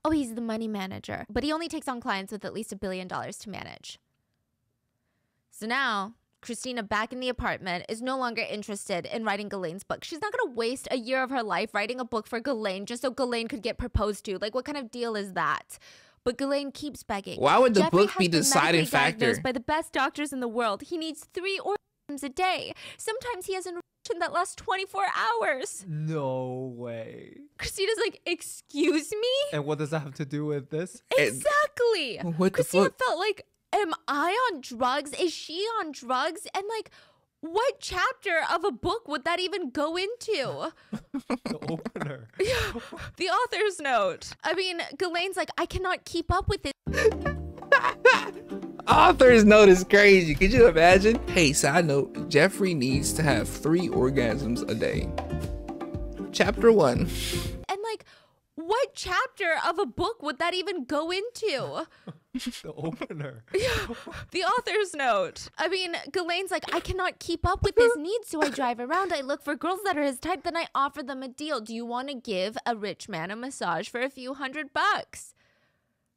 Oh, he's the money manager. But he only takes on clients with at least a billion dollars to manage. So now, Christina, back in the apartment, is no longer interested in writing Ghislaine's book. She's not going to waste a year of her life writing a book for Ghislaine just so Ghislaine could get proposed to. Like, what kind of deal is that? But Ghislaine keeps begging. Why would the Jeffrey book be been deciding factor? By the best doctors in the world. He needs three orgasms a day. Sometimes he has an erection that lasts 24 hours. No way. Christina's like, excuse me? And what does that have to do with this? Exactly. What the Christina fuck? felt like, am I on drugs? Is she on drugs? And like, what chapter of a book would that even go into? the opener. Yeah, the author's note. I mean, Ghislaine's like, I cannot keep up with this. Author's note is crazy. Could you imagine? Hey, side note Jeffrey needs to have three orgasms a day. Chapter one. And like, what chapter of a book would that even go into? The opener. Yeah. The author's note. I mean, Ghislaine's like, I cannot keep up with his needs, so I drive around. I look for girls that are his type, then I offer them a deal. Do you want to give a rich man a massage for a few hundred bucks?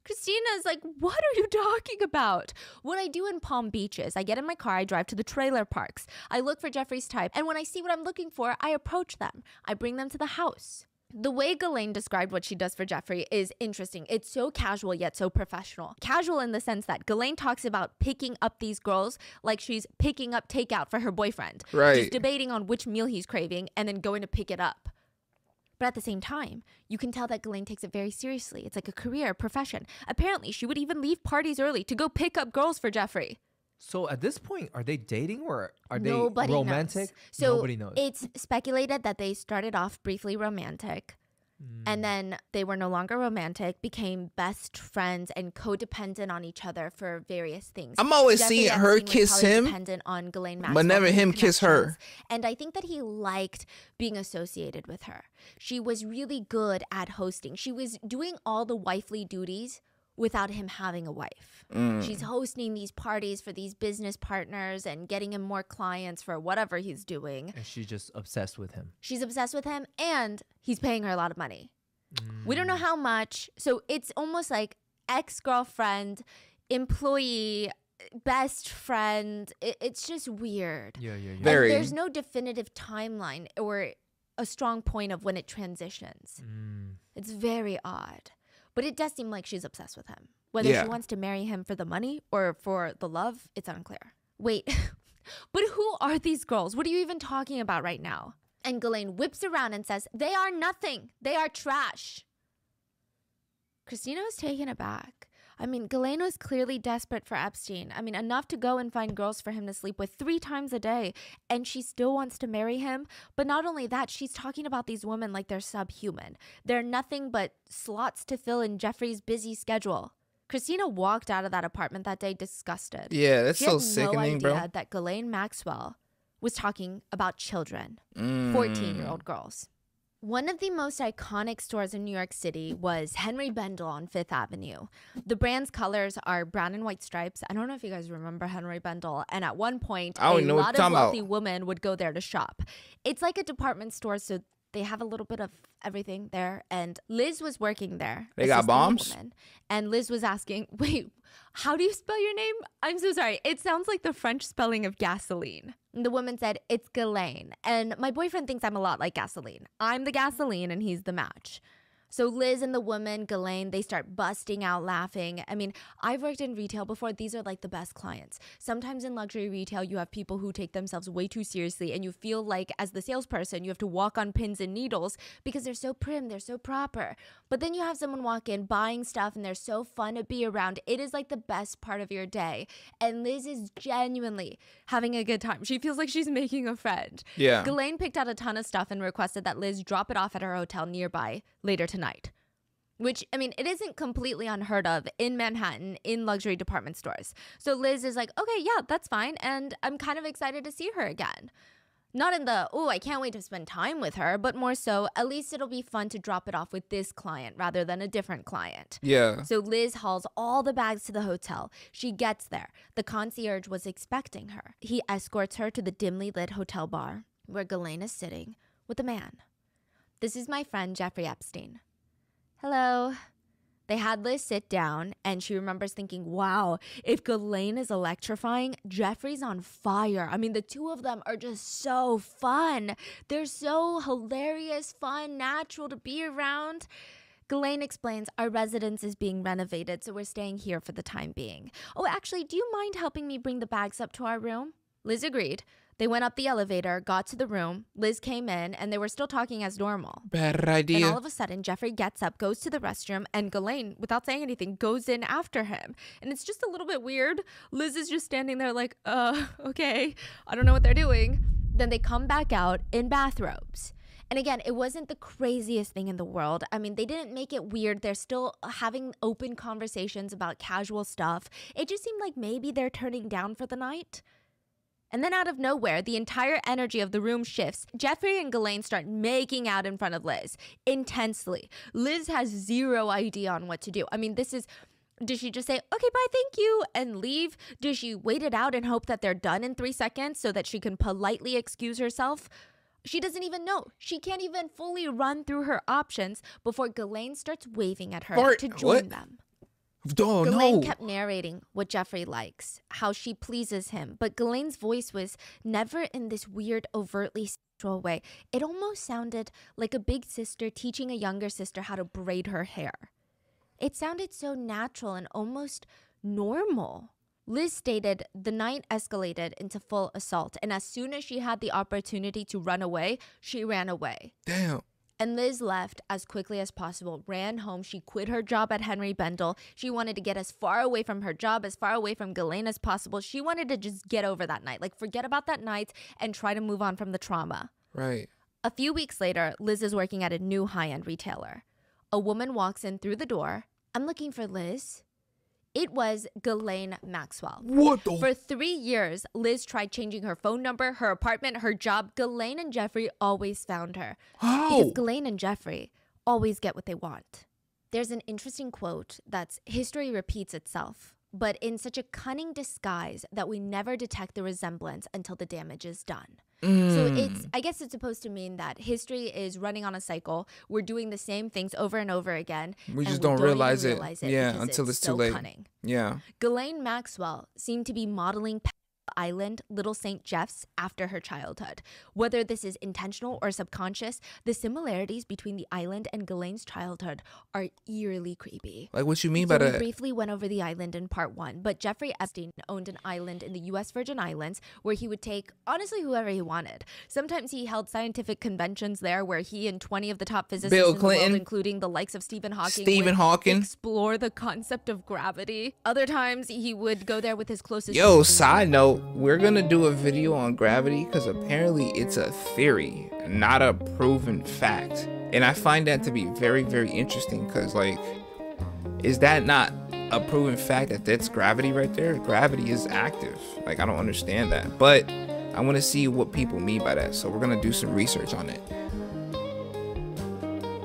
Christina's like, What are you talking about? What I do in Palm Beach is I get in my car, I drive to the trailer parks, I look for Jeffrey's type, and when I see what I'm looking for, I approach them. I bring them to the house. The way Ghislaine described what she does for Jeffrey is interesting. It's so casual yet so professional. Casual in the sense that Ghislaine talks about picking up these girls like she's picking up takeout for her boyfriend. Right. debating on which meal he's craving and then going to pick it up. But at the same time, you can tell that Ghislaine takes it very seriously. It's like a career, a profession. Apparently, she would even leave parties early to go pick up girls for Jeffrey. So at this point, are they dating or are they Nobody romantic? knows. So Nobody knows. it's speculated that they started off briefly romantic. Mm. And then they were no longer romantic, became best friends and codependent on each other for various things. I'm always Jeffrey seeing her Epstein kiss him, dependent on Ghislaine but never him kiss her. And I think that he liked being associated with her. She was really good at hosting. She was doing all the wifely duties without him having a wife. Mm. She's hosting these parties for these business partners and getting him more clients for whatever he's doing. and she's just obsessed with him. She's obsessed with him and he's paying her a lot of money. We don't know how much. So it's almost like ex girlfriend, employee, best friend. It, it's just weird. Yeah, yeah, yeah. And Very. there's no definitive timeline or a strong point of when it transitions. Mm. It's very odd. But it does seem like she's obsessed with him. Whether Yeah. she wants to marry him for the money or for the love, it's unclear. Wait, but who are these girls? What are you even talking about right now? And Ghislaine whips around and says, They are nothing. They are trash. Christina was taken aback. I mean, Ghislaine was clearly desperate for Epstein. I mean, enough to go and find girls for him to sleep with three times a day, and she still wants to marry him. But not only that, she's talking about these women like they're subhuman. They're nothing but slots to fill in Jeffrey's busy schedule. Christina walked out of that apartment that day disgusted. Yeah, that's she so sickening, no idea bro. that Ghislaine Maxwell was talking about children, Mm. 14 year old girls. One of the most iconic stores in New York City was Henry Bendel on Fifth Avenue. The brand's colors are brown and white stripes. I don't know if you guys remember Henry Bendel. And at one point, a lot of wealthy about. women would go there to shop. It's like a department store, so they have a little bit of everything there. And Liz was working there. They got bombs? woman. And Liz was asking, wait, how do you spell your name? I'm so sorry. It sounds like the French spelling of gasoline. The woman said, it's Ghislaine. And my boyfriend thinks I'm a lot like gasoline. I'm the gasoline and he's the match. So Liz and the woman, Ghislaine, they start busting out laughing. I mean, I've worked in retail before. These are like the best clients. Sometimes in luxury retail, you have people who take themselves way too seriously, and you feel like, as the salesperson, you have to walk on pins and needles because they're so prim, they're so proper. But then you have someone walk in buying stuff, and they're so fun to be around. It is like the best part of your day. And Liz is genuinely having a good time. She feels like she's making a friend. Yeah. Ghislaine picked out a ton of stuff and requested that Liz drop it off at her hotel nearby later tonight. Which, I mean, it isn't completely unheard of in Manhattan in luxury department stores. So Liz is like, okay, yeah, that's fine. And I'm kind of excited to see her again. Not in the, oh, I can't wait to spend time with her, but more so, at least it'll be fun to drop it off with this client rather than a different client. Yeah. So Liz hauls all the bags to the hotel. She gets there. The concierge was expecting her. He escorts her to the dimly lit hotel bar where Ghislaine is sitting with a man. This is my friend Jeffrey Epstein. Hello. They had Liz sit down, and she remembers thinking, wow, if Ghislaine is electrifying, Jeffrey's on fire. I mean, the two of them are just so fun. They're so hilarious, fun, natural to be around. Ghislaine explains our residence is being renovated, so we're staying here for the time being. Oh, actually, do you mind helping me bring the bags up to our room? Liz agreed. They went up the elevator, got to the room. Liz came in, and they were still talking as normal. Bad idea. all of a sudden, Jeffrey gets up, goes to the restroom, and Ghislaine, without saying anything, goes in after him. And it's just a little bit weird. Liz is just standing there like, uh, okay, I don't know what they're doing. Then they come back out in bathrobes. And again, it wasn't the craziest thing in the world. I mean, they didn't make it weird. They're still having open conversations about casual stuff. It just seemed like maybe they're turning down for the night. And then out of nowhere, the entire energy of the room shifts. Jeffrey and Ghislaine start making out in front of Liz intensely. Liz has zero idea on what to do. I mean, this is. Does she just say, okay, bye, thank you, and leave? Does she wait it out and hope that they're done in three seconds so that she can politely excuse herself? She doesn't even know. She can't even fully run through her options before Ghislaine starts waving at her Fart. to join What? them. Oh Ghislaine no. kept narrating what Jeffrey likes, how she pleases him, but Ghislaine's voice was never in this weird, overtly sexual way. It almost sounded like a big sister teaching a younger sister how to braid her hair. It sounded so natural and almost normal. Liz stated the night escalated into full assault, and as soon as she had the opportunity to run away, she ran away. Damn. And Liz left as quickly as possible, ran home. She quit her job at Henry Bendel. She wanted to get as far away from her job, as far away from Ghislaine as possible. She wanted to just get over that night, like forget about that night and try to move on from the trauma. Right. A few weeks later, Liz is working at a new high end retailer. A woman walks in through the door. I'm looking for Liz. It was Ghislaine Maxwell. What the? For three years, Liz tried changing her phone number, her apartment, her job. Ghislaine and Jeffrey always found her. How? Because Ghislaine and Jeffrey always get what they want. There's an interesting quote that's history repeats itself, but in such a cunning disguise that we never detect the resemblance until the damage is done. So Mm. it's I guess it's supposed to mean that history is running on a cycle. We're doing the same things over and over again. We just don't even realize it. realize Yeah, because until it's too so late. Cunning. Yeah. Ghislaine Maxwell seemed to be modeling island Little St. Jeff's after her childhood. Whether this is intentional or subconscious, the similarities between the island and Ghislaine's childhood are eerily creepy. Like what you mean So by we that? briefly went over the island in part one, but Jeffrey Epstein owned an island in the U.S. Virgin Islands where he would take honestly whoever he wanted. Sometimes he held scientific conventions there where he and 20 of the top physicists Bill in the world, including the likes of Stephen Hawking, Stephen Hawking. explore the concept of gravity. Other times he would go there with his closest. Yo, side note, we're gonna do a video on gravity because apparently it's a theory, not a proven fact. And I find that to be very, very interesting because, like, is that not a proven fact that that's gravity right there? Gravity is active. Like, I don't understand that. But I wanna see what people mean by that. So we're gonna do some research on it.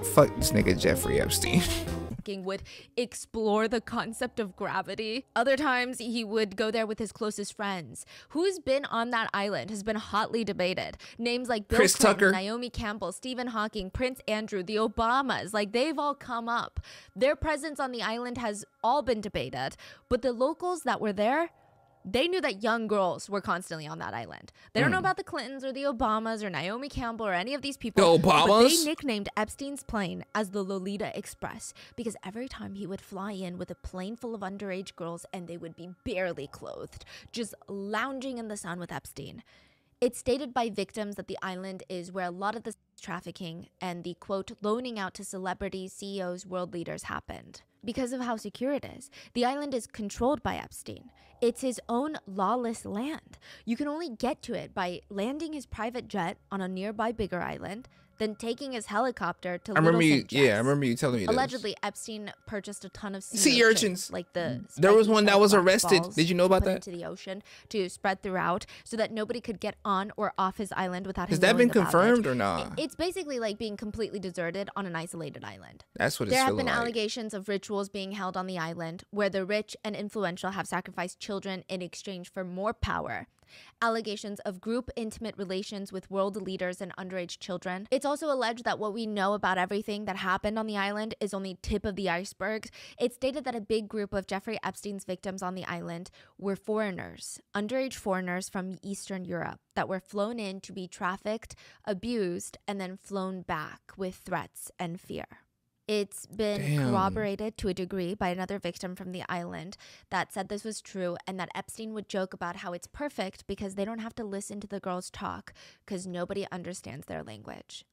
Fuck this nigga Jeffrey Epstein. Would explore the concept of gravity. Other times he would go there with his closest friends. Who's been on that island has been hotly debated. Names like Bill Chris Clinton, Tucker. Naomi Campbell, Stephen Hawking, Prince Andrew, the Obamas, like they've all come up. Their presence on the island has all been debated, but the locals that were there they knew that young girls were constantly on that island. They don't know hmm. about the Clintons or the Obamas or Naomi Campbell or any of these people. The But Obamas? they nicknamed Epstein's plane as the Lolita Express because every time he would fly in with a plane full of underage girls and they would be barely clothed, just lounging in the sun with Epstein. It's stated by victims that the island is where a lot of the trafficking and the quote loaning out to celebrities, CEOs, world leaders happened. Because of how secure it is, the island is controlled by Epstein. It's his own lawless land. You can only get to it by landing his private jet on a nearby bigger island, then taking his helicopter to I remember you. Yeah, I remember you telling me this. Allegedly, Epstein purchased a ton of sea, Sea urchins. like the. There was one that was arrested. Did you know about that? Into the ocean to spread throughout, so that nobody could get on or off his island without. Has that been about it. confirmed or not? It's basically like being completely deserted on an isolated island. That's what it's like. There have been like. allegations of rituals being held on the island where the rich and influential have sacrificed children in exchange for more power. Allegations of group intimate relations with world leaders and underage children. It's also alleged that what we know about everything that happened on the island is only tip of the iceberg. It's stated that a big group of Jeffrey Epstein's victims on the island were foreigners, underage foreigners from Eastern Europe that were flown in to be trafficked, abused, and then flown back with threats and fear. It's been Damn. corroborated to a degree by another victim from the island that said this was true and that Epstein would joke about how it's perfect because they don't have to listen to the girls talk because nobody understands their language.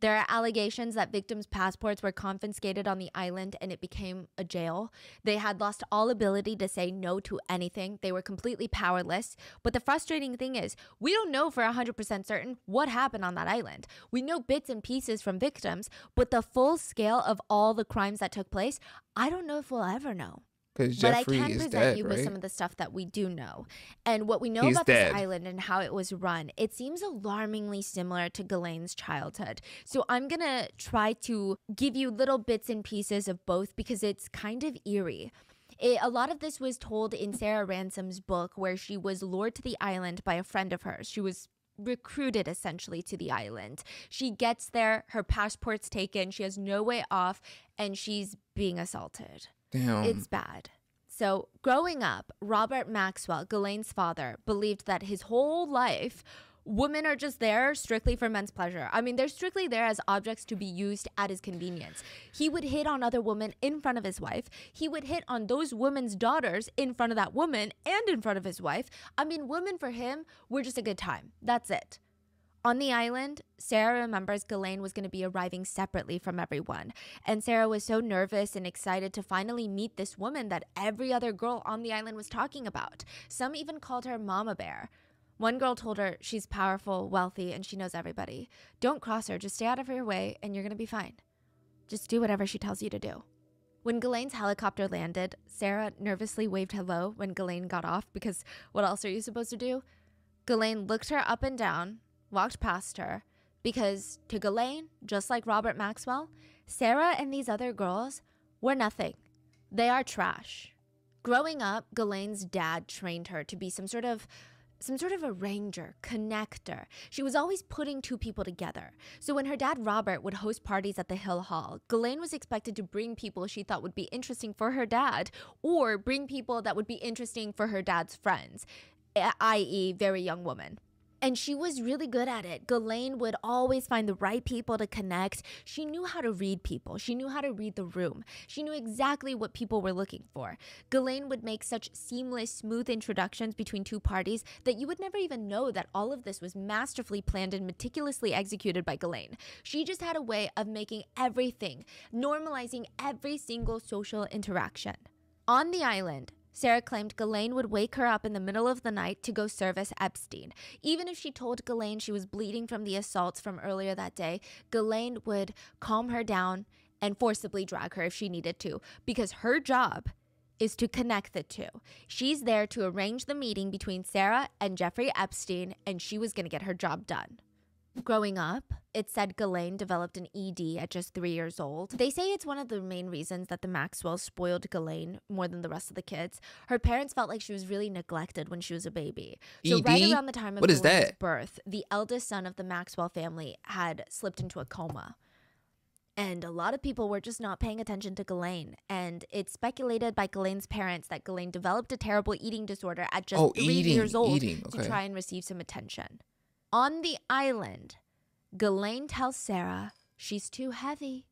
There are allegations that victims' passports were confiscated on the island and it became a jail. They had lost all ability to say no to anything. They were completely powerless. But the frustrating thing is, we don't know for 100% certain what happened on that island. We know bits and pieces from victims, but the full scale of all the crimes that took place, I don't know if we'll ever know. Because But I can is present dead, you right? with some of the stuff that we do know. And what we know He's about dead. this island and how it was run, it seems alarmingly similar to Ghislaine's childhood. So I'm going to try to give you little bits and pieces of both because it's kind of eerie. It, a lot of this was told in Sarah Ransome's book, where she was lured to the island by a friend of hers. She was recruited essentially to the island. She gets there, her passport's taken, she has no way off, and she's being assaulted. Damn. It's bad. So, growing up, Robert Maxwell, Ghislaine's father, believed that his whole life, women are just there strictly for men's pleasure. I mean, they're strictly there as objects to be used at his convenience. He would hit on other women in front of his wife. He would hit on those women's daughters in front of that woman and in front of his wife. I mean, women for him were just a good time. That's it. On the island, Sarah remembers Ghislaine was going to be arriving separately from everyone. And Sarah was so nervous and excited to finally meet this woman that every other girl on the island was talking about. Some even called her Mama Bear. One girl told her she's powerful, wealthy, and she knows everybody. Don't cross her, just stay out of her way, and you're going to be fine. Just do whatever she tells you to do. When Ghislaine's helicopter landed, Sarah nervously waved hello when Ghislaine got off because what else are you supposed to do? Ghislaine looked her up and down, walked past her, because to Ghislaine, just like Robert Maxwell, Sarah and these other girls were nothing. They are trash. Growing up, Ghislaine's dad trained her to be some sort of some sort of arranger, connector. She was always putting two people together. So when her dad Robert would host parties at the Hill Hall, Ghislaine was expected to bring people she thought would be interesting for her dad or bring people that would be interesting for her dad's friends. i.e., very young woman. And she was really good at it. Ghislaine would always find the right people to connect. She knew how to read people. She knew how to read the room. She knew exactly what people were looking for. Ghislaine would make such seamless, smooth introductions between two parties that you would never even know that all of this was masterfully planned and meticulously executed by Ghislaine. She just had a way of making everything, normalizing every single social interaction. On the island, Sarah claimed Ghislaine would wake her up in the middle of the night to go service Epstein. Even if she told Ghislaine she was bleeding from the assaults from earlier that day, Ghislaine would calm her down and forcibly drag her if she needed to, because her job is to connect the two. She's there to arrange the meeting between Sarah and Jeffrey Epstein, and she was going to get her job done. Growing up, it said Ghislaine developed an ED at just three years old. They say it's one of the main reasons that the Maxwells spoiled Ghislaine more than the rest of the kids. Her parents felt like she was really neglected when she was a baby. So right around the time of What is Ghislaine's that? birth, the eldest son of the Maxwell family had slipped into a coma. And a lot of people were just not paying attention to Ghislaine. And it's speculated by Ghislaine's parents that Ghislaine developed a terrible eating disorder at just Oh, three eating, years old eating, to try and receive some attention. On the island, Ghislaine tells Sarah she's too heavy.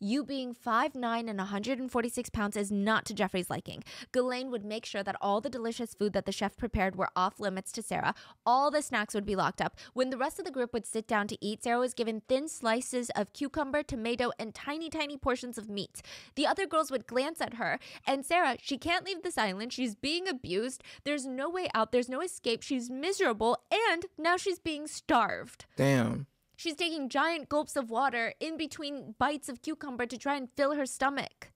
You being 5'9 and 146 pounds is not to Jeffrey's liking. Ghislaine would make sure that all the delicious food that the chef prepared were off limits to Sarah. All the snacks would be locked up. When the rest of the group would sit down to eat, Sarah was given thin slices of cucumber, tomato, and tiny, tiny portions of meat. The other girls would glance at her, and Sarah, she can't leave this island. She's being abused. There's no way out. There's no escape. She's miserable, and now she's being starved. Damn. She's taking giant gulps of water in between bites of cucumber to try and fill her stomach.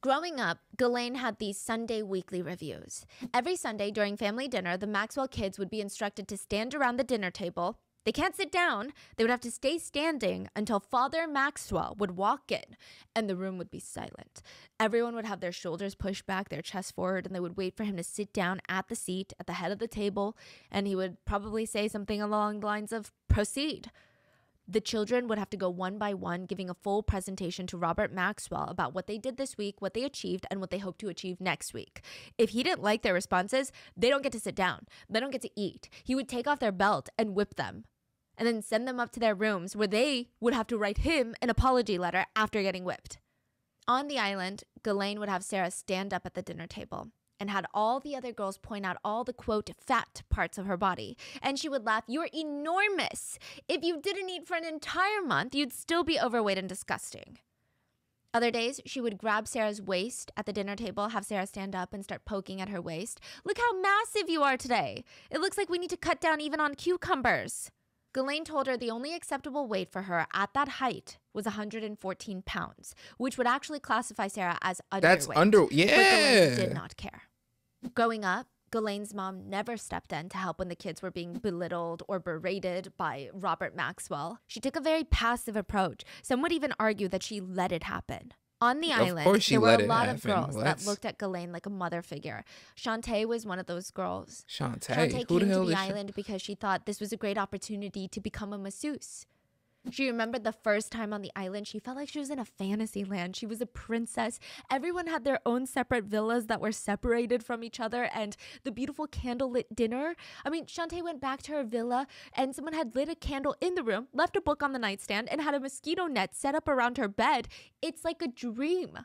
Growing up, Ghislaine had these Sunday weekly reviews. Every Sunday during family dinner, the Maxwell kids would be instructed to stand around the dinner table. They can't sit down. They would have to stay standing until Father Maxwell would walk in and the room would be silent. Everyone would have their shoulders pushed back, their chest forward, and they would wait for him to sit down at the seat at the head of the table. And he would probably say something along the lines of, Proceed. The children would have to go one by one, giving a full presentation to Robert Maxwell about what they did this week, what they achieved, and what they hope to achieve next week. If he didn't like their responses, they don't get to sit down, they don't get to eat. He would take off their belt and whip them, and then send them up to their rooms where they would have to write him an apology letter after getting whipped. On the island, Ghislaine would have Sarah stand up at the dinner table and had all the other girls point out all the quote fat parts of her body. And she would laugh, You're enormous. If you didn't eat for an entire month, you'd still be overweight and disgusting. Other days, she would grab Sarah's waist at the dinner table, have Sarah stand up and start poking at her waist. Look how massive you are today. It looks like we need to cut down even on cucumbers. Ghislaine told her the only acceptable weight for her at that height was 114 pounds, which would actually classify Sarah as underweight. That's under. yeah. But Ghislaine did not care. Growing up, Ghislaine's mom never stepped in to help when the kids were being belittled or berated by Robert Maxwell. She took a very passive approach. Some would even argue that she let it happen. On the Of island, course she there were a lot of girls that looked at Ghislaine like a mother figure. Chauntae was one of those girls. Chauntae. Chauntae Who came the hell to the island because she thought this was a great opportunity to become a masseuse. She remembered the first time on the island, she felt like she was in a fantasy land. She was a princess. Everyone had their own separate villas that were separated from each other, and the beautiful candlelit dinner. I mean, Chauntae went back to her villa, and someone had lit a candle in the room, left a book on the nightstand, and had a mosquito net set up around her bed. It's like a dream.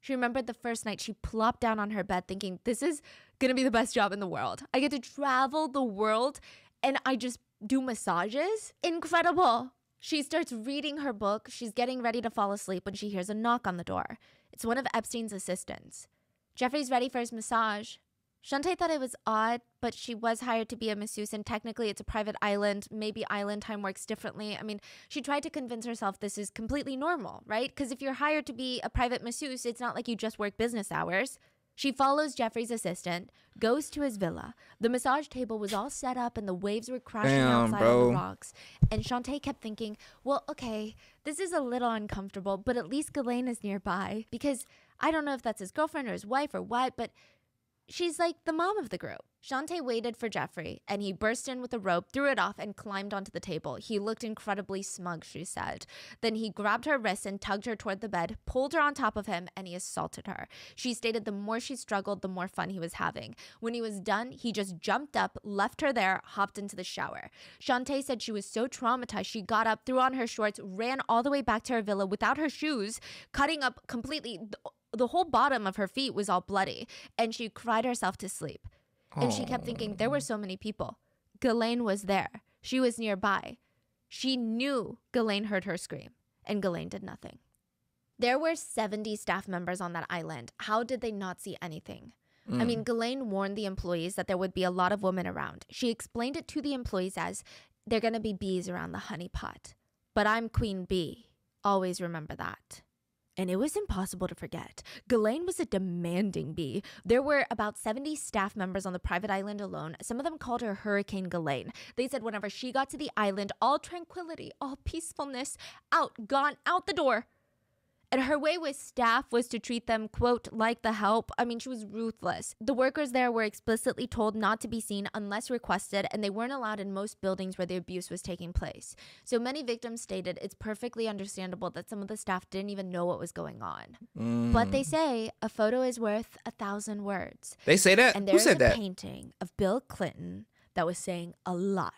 She remembered the first night she plopped down on her bed thinking, this is gonna be the best job in the world. I get to travel the world and I just do massages. Incredible. She starts reading her book. She's getting ready to fall asleep when she hears a knock on the door. It's one of Epstein's assistants. Jeffrey's ready for his massage. Chauntae thought it was odd, but she was hired to be a masseuse, and technically it's a private island. Maybe island time works differently. I mean, she tried to convince herself this is completely normal, right? Because if you're hired to be a private masseuse, it's not like you just work business hours. She follows Jeffrey's assistant, goes to his villa. The massage table was all set up and the waves were crashing Damn, outside on bro. the rocks. And Chauntae kept thinking, well, okay, this is a little uncomfortable, but at least Ghislaine is nearby. Because I don't know if that's his girlfriend or his wife or what, but She's like the mom of the group. Chauntae waited for Jeffrey and he burst in with a rope, threw it off, and climbed onto the table. He looked incredibly smug, she said. Then he grabbed her wrists and tugged her toward the bed, pulled her on top of him, and he assaulted her. She stated the more she struggled, the more fun he was having. When he was done, he just jumped up, left her there, hopped into the shower. Chauntae said she was so traumatized, she got up, threw on her shorts, ran all the way back to her villa without her shoes, cutting up completely. The whole bottom of her feet was all bloody, and she cried herself to sleep. And she kept thinking, there were so many people. Ghislaine was there. She was nearby. She knew Ghislaine heard her scream, and Ghislaine did nothing. There were 70 staff members on that island. How did they not see anything? I mean, mm. Ghislaine warned the employees that there would be a lot of women around. She explained it to the employees as they're going to be bees around the honey pot. But I'm queen bee. Always remember that. And it was impossible to forget. Ghislaine was a demanding bee. There were about 70 staff members on the private island alone. Some of them called her Hurricane Ghislaine. They said whenever she got to the island, all tranquility, all peacefulness, out, gone, out the door. And her way with staff was to treat them, quote, like the help. I mean, she was ruthless. The workers there were explicitly told not to be seen unless requested, and they weren't allowed in most buildings where the abuse was taking place. So many victims stated it's perfectly understandable that some of the staff didn't even know what was going on. But they mm. say a photo is worth a thousand words. They say that? And Who there's said a that? painting of Bill Clinton that was saying a lot.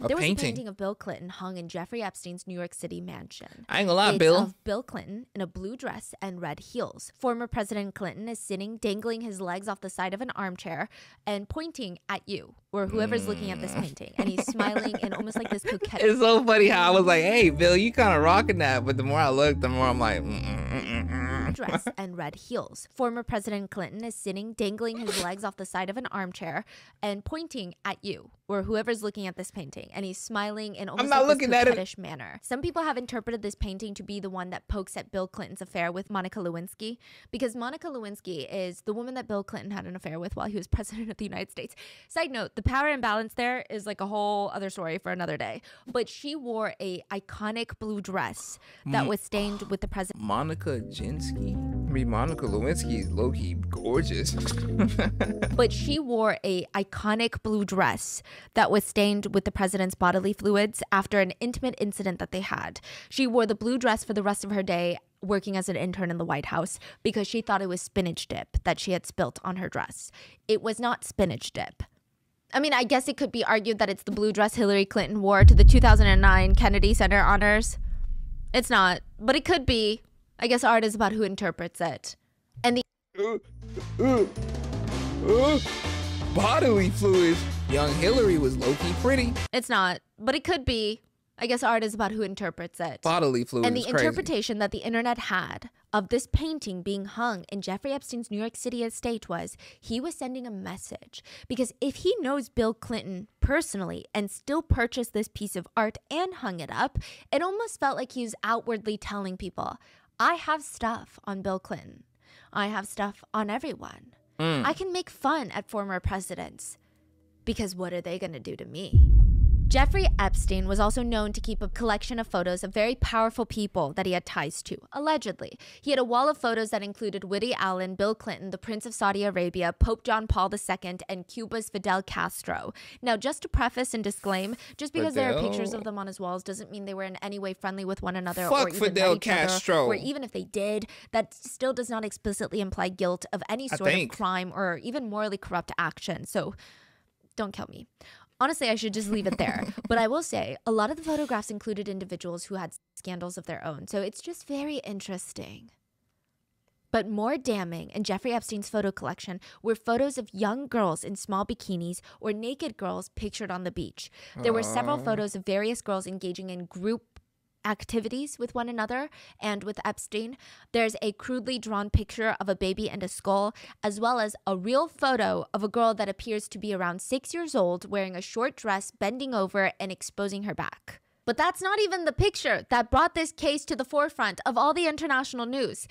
A there was a painting of Bill Clinton hung in Jeffrey Epstein's New York City mansion. I ain't gonna lie, It's Bill. of Bill Clinton in a blue dress and red heels. Former President Clinton is sitting, dangling his legs off the side of an armchair and pointing at you or whoever's looking at this painting. And he's smiling and almost like this coquette. It's so funny how I was like, "Hey, Bill, you kind of rocking that," but the more I look, the more I'm like, mm, mm, mm, mm, mm. dress and red heels. Former President Clinton is sitting, dangling his legs off the side of an armchair and pointing at you or whoever's looking at this painting. And he's smiling in almost not like looking this at it. manner. Some people have interpreted this painting to be the one that pokes at Bill Clinton's affair with Monica Lewinsky because Monica Lewinsky is the woman that Bill Clinton had an affair with while he was president of the United States. Side note, the power imbalance there is like a whole other story for another day. But she wore a iconic blue dress that was stained with the president Monica Lewinsky. I mean, Monica Lewinsky is low key gorgeous. but she wore a iconic blue dress that was stained with the president's bodily fluids after an intimate incident that they had. She wore the blue dress for the rest of her day working as an intern in the White House because she thought it was spinach dip that she had spilt on her dress. It was not spinach dip. I mean, I guess it could be argued that it's the blue dress Hillary Clinton wore to the 2009 Kennedy Center honors. It's not, but it could be. I guess art is about who interprets it. And the uh, uh, uh, Bodily fluids. Young Hillary was low key pretty. It's not, but it could be. I guess art is about who interprets it. Bodily fluids. and the interpretation that the internet had of this painting being hung in Jeffrey Epstein's New York City estate was he was sending a message. Because if he knows Bill Clinton personally and still purchased this piece of art and hung it up, it almost felt like he was outwardly telling people, I have stuff on Bill Clinton. I have stuff on everyone. Hmm. I can make fun at former presidents because what are they going to do to me? Jeffrey Epstein was also known to keep a collection of photos of very powerful people that he had ties to, allegedly. He had a wall of photos that included Woody Allen, Bill Clinton, the Prince of Saudi Arabia, Pope John Paul II, and Cuba's Fidel Castro. Now, just to preface and disclaim, just because there are pictures of them on his walls doesn't mean they were in any way friendly with one another or even Fidel each other, or even if they did, that still does not explicitly imply guilt of any sort of crime or even morally corrupt action. So don't kill me. Honestly, I should just leave it there. but I will say, a lot of the photographs included individuals who had scandals of their own. So it's just very interesting. But more damning in Jeffrey Epstein's photo collection were photos of young girls in small bikinis or naked girls pictured on the beach. There were several photos of various girls engaging in group activities with one another and with Epstein. There's a crudely drawn picture of a baby and a skull, as well as a real photo of a girl that appears to be around six years old wearing a short dress, bending over and exposing her back. But that's not even the picture that brought this case to the forefront of all the international news.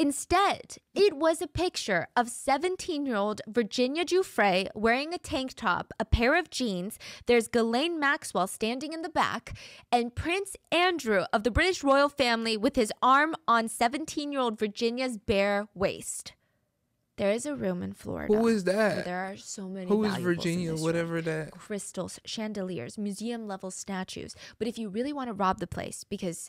Instead, it was a picture of 17 year old Virginia Giuffre wearing a tank top, a pair of jeans. There's Ghislaine Maxwell standing in the back, and Prince Andrew of the British royal family with his arm on 17 year old Virginia's bare waist. There is a room in Florida. Who is that? There are so many. Who is Virginia? this room. Whatever that. crystals, chandeliers, museum level statues. But if you really want to rob the place because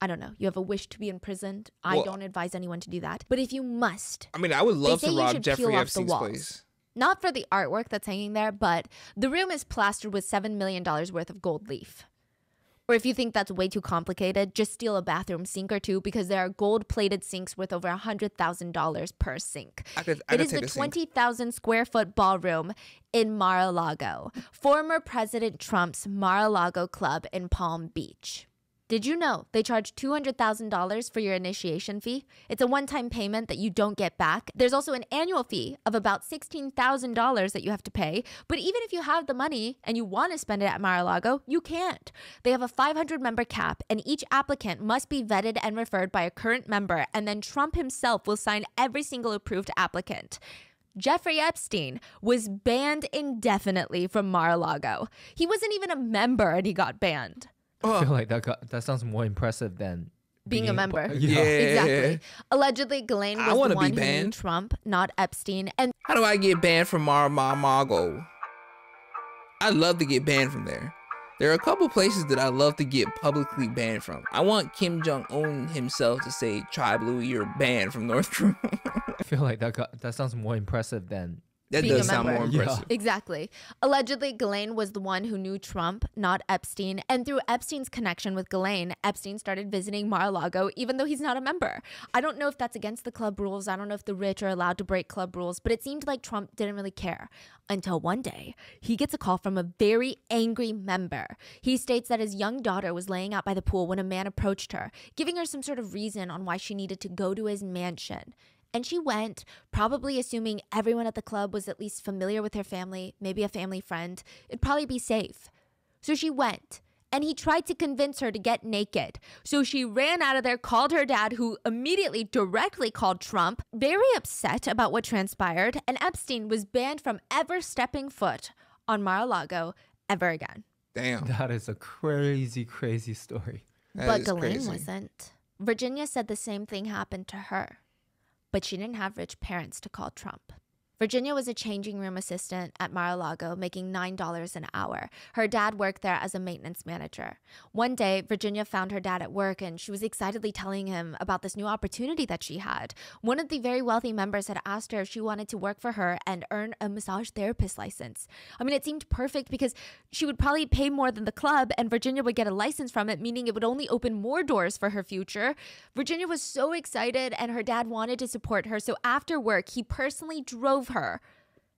I don't know, you have a wish to be imprisoned, I Well- don't advise anyone to do that. But if you must, I mean, I would love to rob Jeffrey Epstein's place. not for the artwork that's hanging there, but the room is plastered with $7 million worth of gold leaf. Or if you think that's way too complicated, just steal a bathroom sink or two because there are gold plated sinks worth over $100,000 per sink. I could. I It is the 20,000 square foot ballroom in Mar a Lago, former President Trump's Mar a Lago club in Palm Beach. Did you know they charge $200,000 for your initiation fee? It's a one time payment that you don't get back. There's also an annual fee of about $16,000 that you have to pay. But even if you have the money and you want to spend it at Mar a Lago, you can't. They have a 500 member cap, and each applicant must be vetted and referred by a current member, and then Trump himself will sign every single approved applicant. Jeffrey Epstein was banned indefinitely from Mar a Lago. He wasn't even a member and he got banned. I feel like that got, that sounds more impressive than Being a member. Yeah. Exactly. Allegedly, Ghislaine was wanna the be one who knew banned. Trump, not Epstein. And How do I get banned from Mar Mar Mago? I'd love to get banned from there. There are a couple places that I love to get publicly banned from. I want Kim Jong Un himself to say, "Tribe Loui, you're banned from North Korea." I feel like that got, that sounds more impressive than that Being a does sound more member. Yeah. impressive. Exactly. Allegedly, Ghislaine was the one who knew Trump, not Epstein. And through Epstein's connection with Ghislaine, Epstein started visiting Mar-a-Lago, even though he's not a member. I don't know if that's against the club rules. I don't know if the rich are allowed to break club rules, but it seemed like Trump didn't really care. Until one day, he gets a call from a very angry member. He states that his young daughter was laying out by the pool when a man approached her, giving her some sort of reason on why she needed to go to his mansion. And she went, probably assuming everyone at the club was at least familiar with her family, maybe a family friend. It'd probably be safe. So she went, and he tried to convince her to get naked. So she ran out of there, called her dad, who immediately directly called Trump, very upset about what transpired, and Epstein was banned from ever stepping foot on Mar a Lago ever again. Damn. that is a crazy crazy story. that but is Ghislaine wasn't. Virginia said the same thing happened to her, but she didn't have rich parents to call Trump. Virginia was a changing room assistant at Mar a Lago, making $9 an hour. Her dad worked there as a maintenance manager. One day, Virginia found her dad at work and she was excitedly telling him about this new opportunity that she had. One of the very wealthy members had asked her if she wanted to work for her and earn a massage therapist license. I mean, it seemed perfect because she would probably pay more than the club and Virginia would get a license from it, meaning it would only open more doors for her future. Virginia was so excited and her dad wanted to support her. So after work, he personally drove her.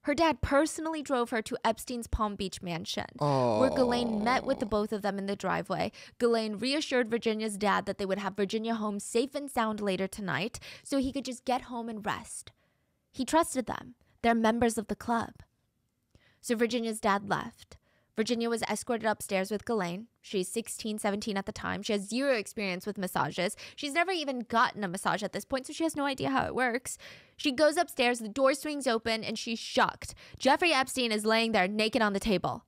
Her dad personally drove her to Epstein's Palm Beach mansion, where Ghislaine met with the both of them in the driveway. Ghislaine reassured Virginia's dad that they would have Virginia home safe and sound later tonight so he could just get home and rest. He trusted them. They're members of the club. So Virginia's dad left. Virginia was escorted upstairs with Ghislaine. She's 16, 17 at the time. She has zero experience with massages. She's never even gotten a massage at this point, so she has no idea how it works. She goes upstairs, the door swings open, and she's shocked. Jeffrey Epstein is laying there naked on the table.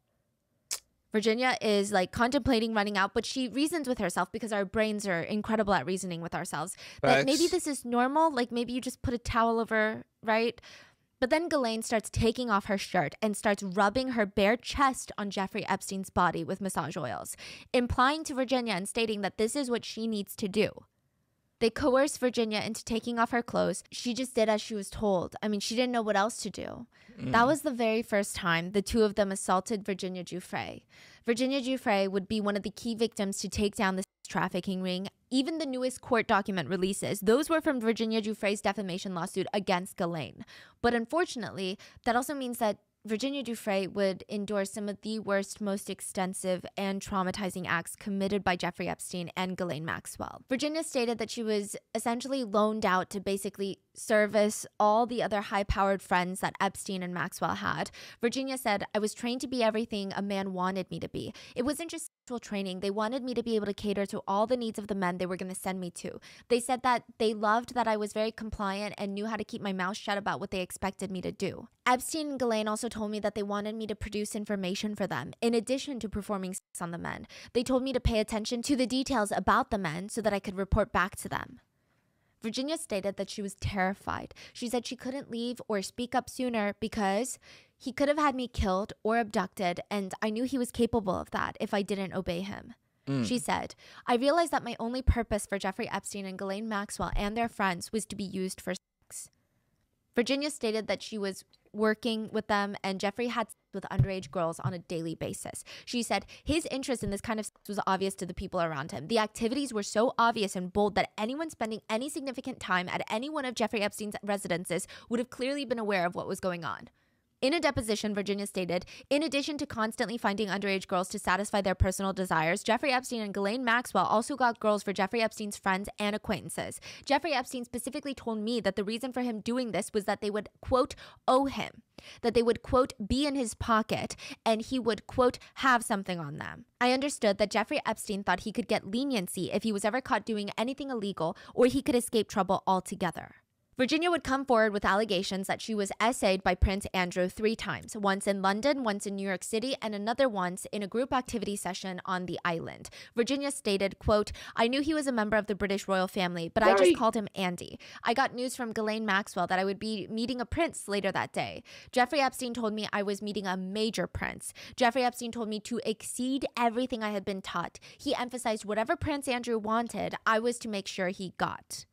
Virginia is like contemplating running out, but she reasons with herself because our brains are incredible at reasoning with ourselves. That maybe this is normal. Like maybe you just put a towel over, right? But then Ghislaine starts taking off her shirt and starts rubbing her bare chest on Jeffrey Epstein's body with massage oils, implying to Virginia and stating that this is what she needs to do. They coerced Virginia into taking off her clothes. She just did as she was told. I mean, she didn't know what else to do. That mm. was the very first time the two of them assaulted Virginia Giuffre. Virginia Giuffre would be one of the key victims to take down the trafficking ring. Even the newest court document releases, those were from Virginia Giuffre's defamation lawsuit against Ghislaine. But unfortunately, that also means that Virginia Giuffre would endure some of the worst, most extensive, and traumatizing acts committed by Jeffrey Epstein and Ghislaine Maxwell. Virginia stated that she was essentially loaned out to basically service all the other high powered friends that Epstein and Maxwell had. Virginia said, I was trained to be everything a man wanted me to be. It wasn't just training, they wanted me to be able to cater to all the needs of the men they were going to send me to. They said that they loved that I was very compliant and knew how to keep my mouth shut about what they expected me to do. Epstein and Ghislaine also told me that they wanted me to produce information for them, in addition to performing sex on the men. They told me to pay attention to the details about the men so that I could report back to them. Virginia stated that she was terrified. She said she couldn't leave or speak up sooner because he could have had me killed or abducted, and I knew he was capable of that if I didn't obey him. Mm. She said, I realized that my only purpose for Jeffrey Epstein and Ghislaine Maxwell and their friends was to be used for sex. Virginia stated that she was working with them and Jeffrey had with underage girls on a daily basis. She said his interest in this kind of was obvious to the people around him. The activities were so obvious and bold that anyone spending any significant time at any one of Jeffrey Epstein's residences would have clearly been aware of what was going on. In a deposition, Virginia stated, in addition to constantly finding underage girls to satisfy their personal desires, Jeffrey Epstein and Ghislaine Maxwell also got girls for Jeffrey Epstein's friends and acquaintances. Jeffrey Epstein specifically told me that the reason for him doing this was that they would, quote, owe him, that they would, quote, be in his pocket, and he would, quote, have something on them. I understood that Jeffrey Epstein thought he could get leniency if he was ever caught doing anything illegal or he could escape trouble altogether. Virginia would come forward with allegations that she was SA'd by Prince Andrew three times once in London, once in New York City, and another once in a group activity session on the island. Virginia stated, quote, I knew he was a member of the British royal family, but I just called him Andy. I got news from Ghislaine Maxwell that I would be meeting a prince later that day. Jeffrey Epstein told me I was meeting a major prince. Jeffrey Epstein told me to exceed everything I had been taught. He emphasized whatever Prince Andrew wanted, I was to make sure he got.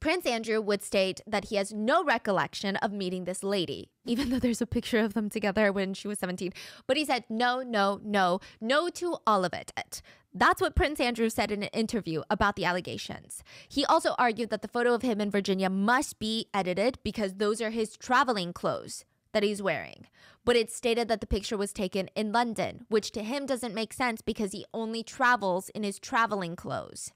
Prince Andrew would state that he has no recollection of meeting this lady, even though there's a picture of them together when she was 17. But he said, no, no, no, no to all of it. That's what Prince Andrew said in an interview about the allegations. He also argued that the photo of him in Virginia must be edited because those are his traveling clothes that he's wearing. But it stated that the picture was taken in London, which to him doesn't make sense because he only travels in his traveling clothes.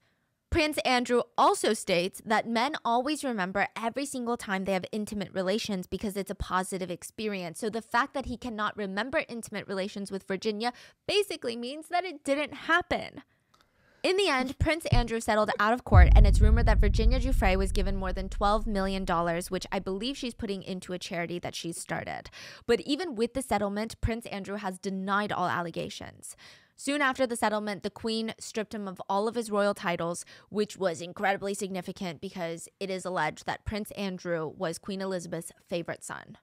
Prince Andrew also states that men always remember every single time they have intimate relations because it's a positive experience. So the fact that he cannot remember intimate relations with Virginia basically means that it didn't happen. In the end, Prince Andrew settled out of court, and it's rumored that Virginia Giuffre was given more than $12 million, which I believe she's putting into a charity that she's started. But even with the settlement, Prince Andrew has denied all allegations. Soon after the settlement, the Queen stripped him of all of his royal titles, which was incredibly significant because it is alleged that Prince Andrew was Queen Elizabeth's favorite son.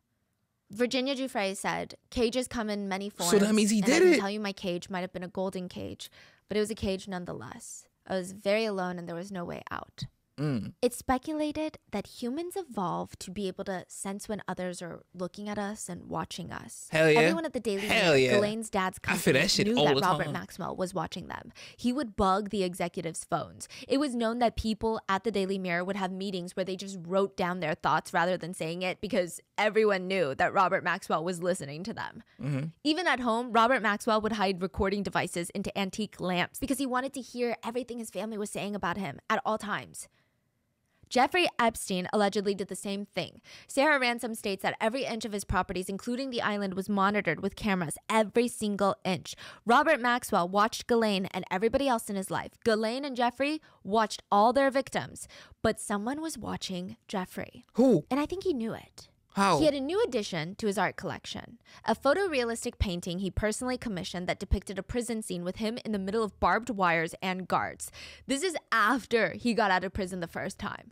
Virginia Giuffre said, "Cages come in many forms." So that means he did I can it. tell you, my cage might have been a golden cage, but it was a cage nonetheless. I was very alone, and there was no way out. Mm. It's speculated that humans evolved to be able to sense when others are looking at us and watching us. Hell yeah. Everyone at the Daily Hell yeah. Ghislaine's dad's I company, that knew that Robert time. Maxwell was watching them. He would bug the executives' phones. It was known that people at the Daily Mirror would have meetings where they just wrote down their thoughts rather than saying it because everyone knew that Robert Maxwell was listening to them. Mm-hmm. Even at home, Robert Maxwell would hide recording devices into antique lamps because he wanted to hear everything his family was saying about him at all times. Jeffrey Epstein allegedly did the same thing. Sarah Ransome states that every inch of his properties, including the island, was monitored with cameras, every single inch. Robert Maxwell watched Ghislaine and everybody else in his life. Ghislaine and Jeffrey watched all their victims, but someone was watching Jeffrey. Who? And I think he knew it. How? He had a new addition to his art collection a photorealistic painting he personally commissioned that depicted a prison scene with him in the middle of barbed wires and guards. This is after he got out of prison the first time.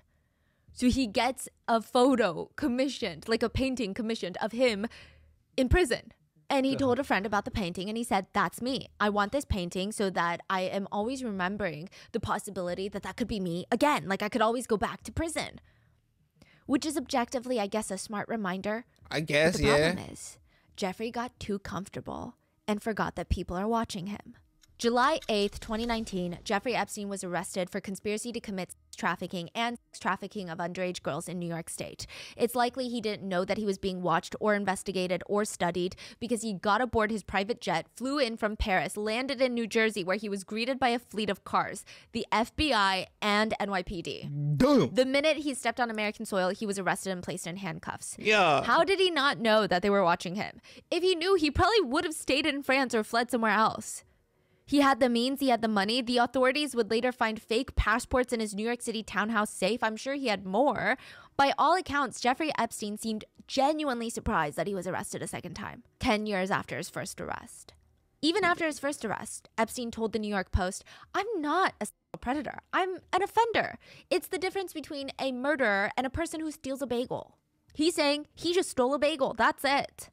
So he gets a photo commissioned, like a painting commissioned of him in prison. And he uh-huh. told a friend about the painting and he said, That's me. I want this painting so that I am always remembering the possibility that that could be me again. Like I could always go back to prison. Which is objectively, I guess, a smart reminder. I guess, the yeah. problem is, Jeffrey got too comfortable and forgot that people are watching him. July 8th, 2019, Jeffrey Epstein was arrested for conspiracy to commit trafficking and trafficking of underage girls in New York State. It's likely he didn't know that he was being watched or investigated or studied because he got aboard his private jet, flew in from Paris, landed in New Jersey, where he was greeted by a fleet of cars, the FBI and NYPD. Damn. The minute he stepped on American soil, he was arrested and placed in handcuffs. Yeah. How did he not know that they were watching him? If he knew, he probably would have stayed in France or fled somewhere else. He had the means, he had the money. The authorities would later find fake passports in his New York City townhouse safe. I'm sure he had more. By all accounts, Jeffrey Epstein seemed genuinely surprised that he was arrested a second time, 10 years after his first arrest. Even after his first arrest, Epstein told the New York Post, I'm not a predator. I'm an offender. It's the difference between a murderer and a person who steals a bagel. He's saying he just stole a bagel. That's it.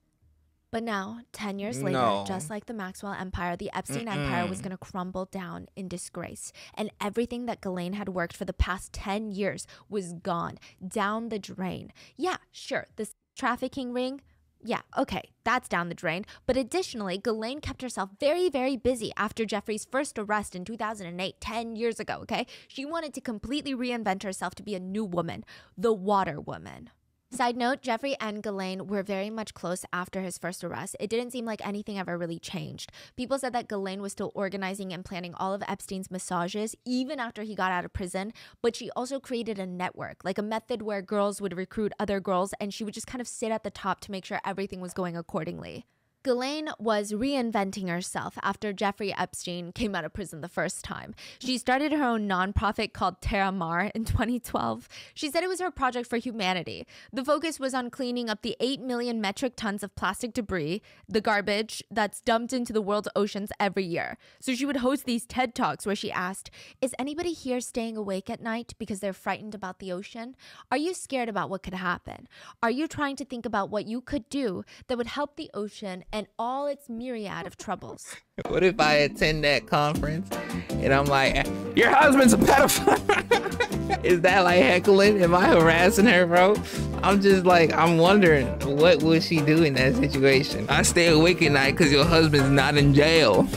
But now, 10 years later, No. just like the Maxwell empire, the Epstein empire was going to crumble down in disgrace. And everything that Ghislaine had worked for the past 10 years was gone down the drain. Yeah, sure, this trafficking ring. Yeah, okay, that's down the drain. But additionally, Ghislaine kept herself very, very busy after Jeffrey's first arrest in 2008, 10 years ago, okay? She wanted to completely reinvent herself to be a new woman, the water woman. Side note, Jeffrey and Ghislaine were very much close after his first arrest. It didn't seem like anything ever really changed. People said that Ghislaine was still organizing and planning all of Epstein's massages even after he got out of prison, but she also created a network, like a method where girls would recruit other girls and she would just kind of sit at the top to make sure everything was going accordingly. Ghislaine was reinventing herself after Jeffrey Epstein came out of prison the first time. She started her own nonprofit called Terra Mar in 2012. She said it was her project for humanity. The focus was on cleaning up the 8 million metric tons of plastic debris, the garbage that's dumped into the world's oceans every year. So she would host these TED Talks where she asked, Is anybody here staying awake at night because they're frightened about the ocean? Are you scared about what could happen? Are you trying to think about what you could do that would help the ocean and all its myriad of troubles? What if I attend that conference and I'm like, your husband's a pedophile? Is that like heckling? Am I harassing her, bro? I'm just like, I'm wondering, what would she do in that situation? I stay awake at night because your husband's not in jail.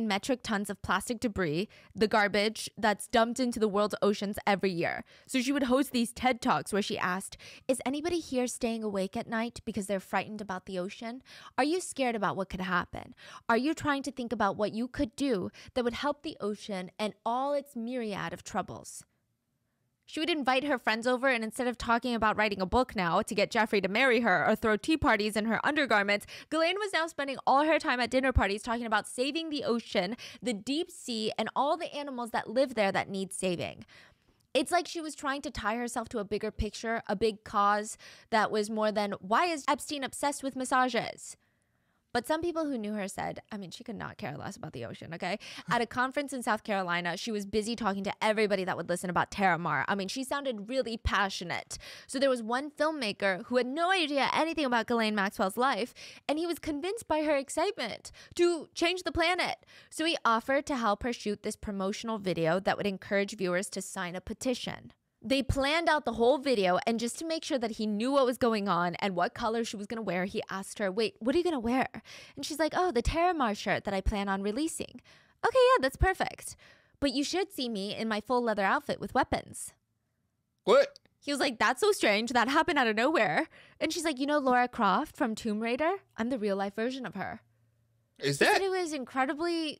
Million metric tons of plastic debris, the garbage that's dumped into the world's oceans every year. So she would host these TED Talks where she asked, Is anybody here staying awake at night because they're frightened about the ocean? Are you scared about what could happen? Are you trying to think about what you could do that would help the ocean and all its myriad of troubles? She would invite her friends over, and instead of talking about writing a book now to get Jeffrey to marry her or throw tea parties in her undergarments, Ghislaine was now spending all her time at dinner parties talking about saving the ocean, the deep sea, and all the animals that live there that need saving. It's like she was trying to tie herself to a bigger picture, a big cause that was more than why is Epstein obsessed with massages? But some people who knew her said, I mean, she could not care less about the ocean, okay? At a conference in South Carolina, she was busy talking to everybody that would listen about Terra Mar. I mean, she sounded really passionate. So there was one filmmaker who had no idea anything about Ghislaine Maxwell's life, and he was convinced by her excitement to change the planet. So he offered to help her shoot this promotional video that would encourage viewers to sign a petition. They planned out the whole video, and just to make sure that he knew what was going on and what color she was gonna wear, he asked her, Wait, what are you gonna wear? And she's like, Oh, the Terramar shirt that I plan on releasing. Okay, yeah, that's perfect. But you should see me in my full leather outfit with weapons. What? He was like, That's so strange. That happened out of nowhere. And she's like, You know Lara Croft from Tomb Raider? I'm the real life version of her. Is She that? it was incredibly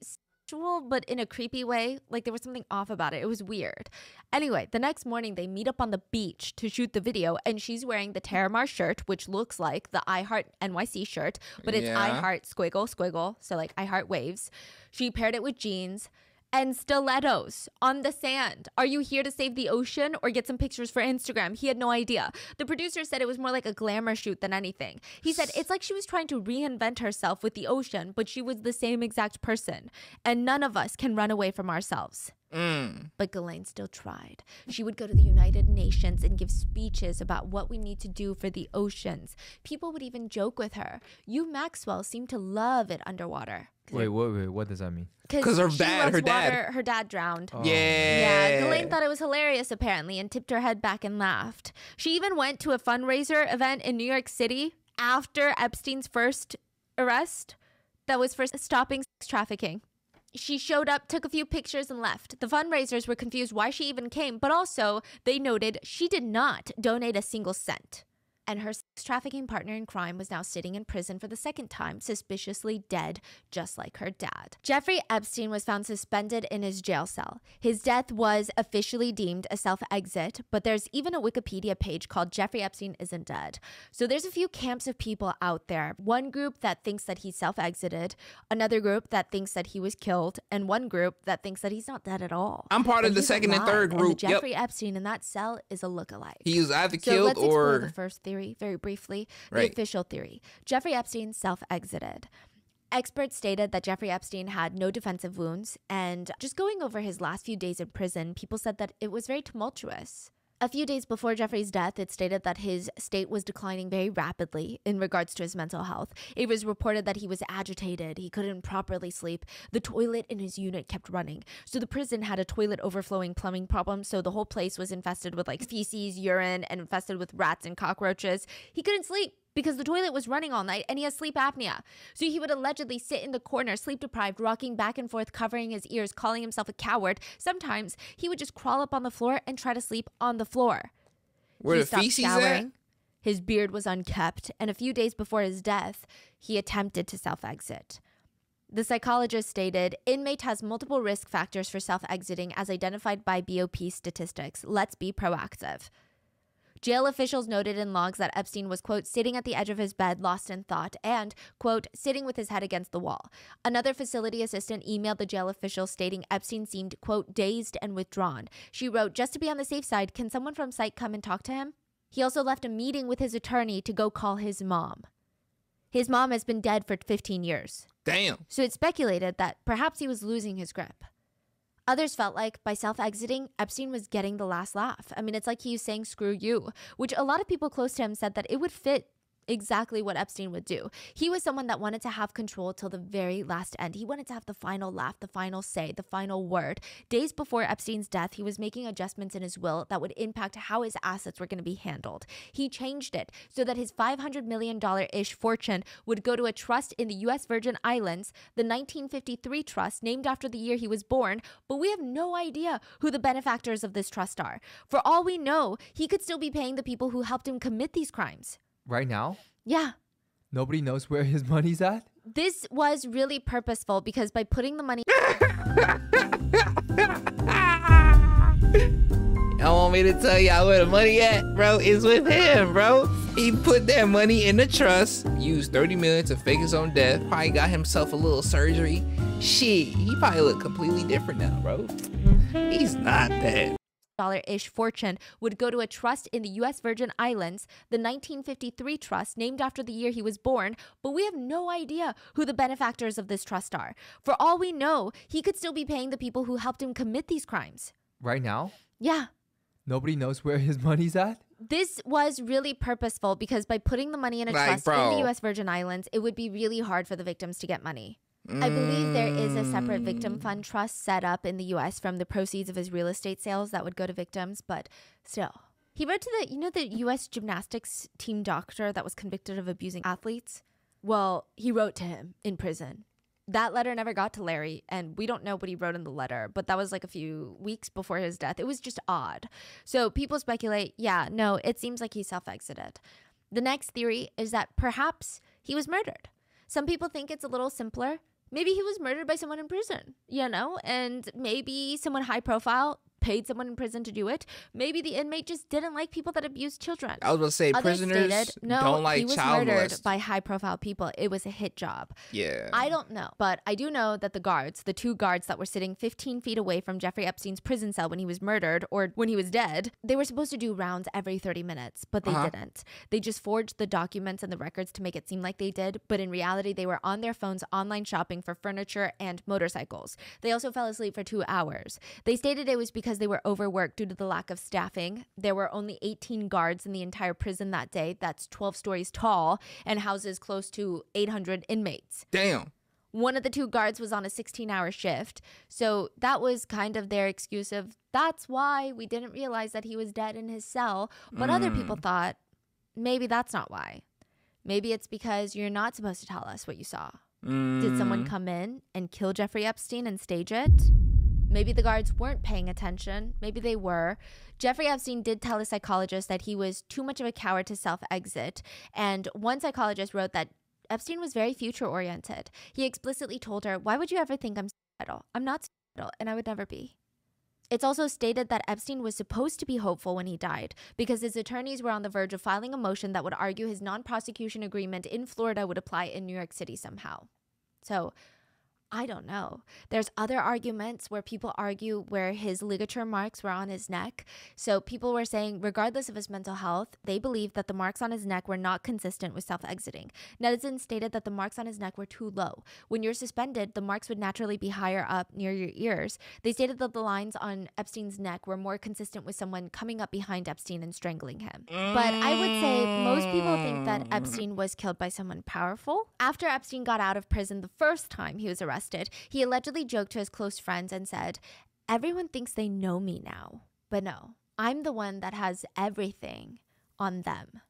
sexual, but in a creepy way. Like there was something off about it. It was weird. Anyway, the next morning they meet up on the beach to shoot the video, and she's wearing the Terramar shirt, which looks like the I Heart NYC shirt, but it's I Yeah. Heart squiggle squiggle. So like I Heart waves. She paired it with jeans. And stilettos on the sand. Are you here to save the ocean or get some pictures for Instagram? He had no idea. The producer said it was more like a glamour shoot than anything. He said it's like she was trying to reinvent herself with the ocean, but she was the same exact person. And none of us can run away from ourselves. Mm. But Ghislaine still tried. She would go to the United Nations and give speeches about what we need to do for the oceans. People would even joke with her. You, Maxwell, seem to love it underwater. Wait, wait, wait. What does that mean? 'Cause her dad- her dad- water- her dad drowned. Oh. Yeah. Yeah, Ghislaine thought it was hilarious apparently and tipped her head back and laughed. She even went to a fundraiser event in New York City after Epstein's first arrest that was for stopping sex trafficking. She showed up, took a few pictures, and left. The fundraisers were confused why she even came, but also they noted she did not donate a single cent. And her sex trafficking partner in crime was now sitting in prison for the second time, suspiciously dead, just like her dad. Jeffrey Epstein was found suspended in his jail cell. His death was officially deemed a self exit, but there's even a Wikipedia page called Jeffrey Epstein Isn't Dead. So there's a few camps of people out there. One group that thinks that he self exited, another group that thinks that he was killed, and one group that thinks that he's not dead at all. I'm part of the second and alive, third the group. Yep. Jeffrey Epstein in that cell is a lookalike. He was either So killed explore the or first theory very briefly. The official theory. Jeffrey Epstein self exited. Experts stated that Jeffrey Epstein had no defensive wounds, and just going over his last few days in prison, people said that it was very tumultuous. A few days before Jeffrey's death, it stated that his state was declining very rapidly in regards to his mental health. It was reported that he was agitated, he couldn't properly sleep, the toilet in his unit kept running. So the prison had a toilet overflowing plumbing problem, so the whole place was infested with like feces, urine, and infested with rats and cockroaches. He couldn't sleep because the toilet was running all night and he has sleep apnea. So he would allegedly sit in the corner, sleep deprived, rocking back and forth, covering his ears, calling himself a coward. Sometimes he would just crawl up on the floor and try to sleep on the floor. Where he the stopped feces showering. at? His beard was unkept, and a few days before his death, he attempted to self exit. The psychologist stated inmate has multiple risk factors for self exiting as identified by BOP statistics. Let's be proactive. Jail officials noted in logs that Epstein was, quote, sitting at the edge of his bed, lost in thought, and, quote, sitting with his head against the wall. Another facility assistant emailed the jail official stating Epstein seemed, quote, dazed and withdrawn. She wrote, just to be on the safe side, can someone from site come and talk to him? He also left a meeting with his attorney to go call his mom. His mom has been dead for 15 years. Damn. So it's speculated that perhaps he was losing his grip. Others felt like by self exiting, Epstein was getting the last laugh. I mean, it's like he was saying, screw you, which a lot of people close to him said that it would fit exactly what Epstein would do. He was someone that wanted to have control till the very last end. He wanted to have the final laugh, the final say, the final word. Days before Epstein's death, he was making adjustments in his will that would impact how his assets were going to be handled. He changed it so that his $500 million ish fortune would go to a trust in the U.S. Virgin Islands, the 1953 trust named after the year he was born, but we have no idea who the benefactors of this trust are. For all we know, he could still be paying the people who helped him commit these crimes. Right now, Yeah. nobody knows where his money's at. This was really purposeful because by putting the money Y'all want me to tell y'all where the money at, bro? It's with him, bro. He put that money in the trust, used 30 million to fake his own death, probably got himself a little surgery. Shit, he probably look completely different now, bro. Mm-hmm. He's not that. Dollar ish fortune would go to a trust in the US Virgin Islands, the 1953 trust named after the year he was born, but we have no idea who the benefactors of this trust are. For all we know, he could still be paying the people who helped him commit these crimes. Right now, Yeah. nobody knows where his money's at. This was really purposeful because by putting the money in a Like, trust in the US Virgin Islands, it would be really hard for the victims to get money. I believe there is a separate victim Mm. fund trust set up in the US from the proceeds of his real estate sales that would go to victims, but still. He wrote to the, you know, the US gymnastics team doctor that was convicted of abusing athletes? Well, he wrote to him in prison. That letter never got to Larry, and we don't know what he wrote in the letter, but that was like a few weeks before his death. It was just odd. So people speculate yeah, no, it seems like he self exited. The next theory is that perhaps he was murdered. Some people think it's a little simpler. Maybe he was murdered by someone in prison, you know, and maybe someone high profile paid someone in prison to do it. Maybe the inmate just didn't like people that abuse children. I was gonna say Others prisoners stated, no, don't like he was child murdered molest. by high profile people. It was a hit job. yeah. I don't know, but I do know that the guards, the two guards that were sitting 15 feet away from Jeffrey Epstein's prison cell when he was murdered or when he was dead, they were supposed to do rounds every 30 minutes, but they Uh-huh. didn't. They just forged the documents and the records to make it seem like they did, but in reality, they were on their phones online shopping for furniture and motorcycles. They also fell asleep for two hours. They stated it was because they were overworked due to the lack of staffing. There were only 18 guards in the entire prison that day. That's 12 stories tall and houses close to 800 inmates. Damn. One of the two guards was on a 16 hour shift. So that was kind of their excuse of that's why we didn't realize that he was dead in his cell. But other mm. people thought maybe that's not why. Maybe it's because you're not supposed to tell us what you saw. Did someone mm. come in and kill Jeffrey Epstein and stage it? Maybe the guards weren't paying attention. Maybe they were. Jeffrey Epstein did tell a psychologist that he was too much of a coward to self exit. And one psychologist wrote that Epstein was very future oriented. He explicitly told her, Why would you ever think I'm suicidal? I'm not suicidal, and I would never be. It's also stated that Epstein was supposed to be hopeful when he died because his attorneys were on the verge of filing a motion that would argue his non prosecution agreement in Florida would apply in New York City somehow. So I don't know. There's other arguments where people argue where his ligature marks were on his neck. So people were saying, regardless of his mental health, they believed that the marks on his neck were not consistent with self exiting. Netizens stated that the marks on his neck were too low. When you're suspended, the marks would naturally be higher up near your ears. They stated that the lines on Epstein's neck were more consistent with someone coming up behind Epstein and strangling him. But I would say most people think that Epstein was killed by someone powerful. After Epstein got out of prison the first time he was arrested, he allegedly joked to his close friends and said, Everyone thinks they know me now, but no, I'm the one that has everything on them.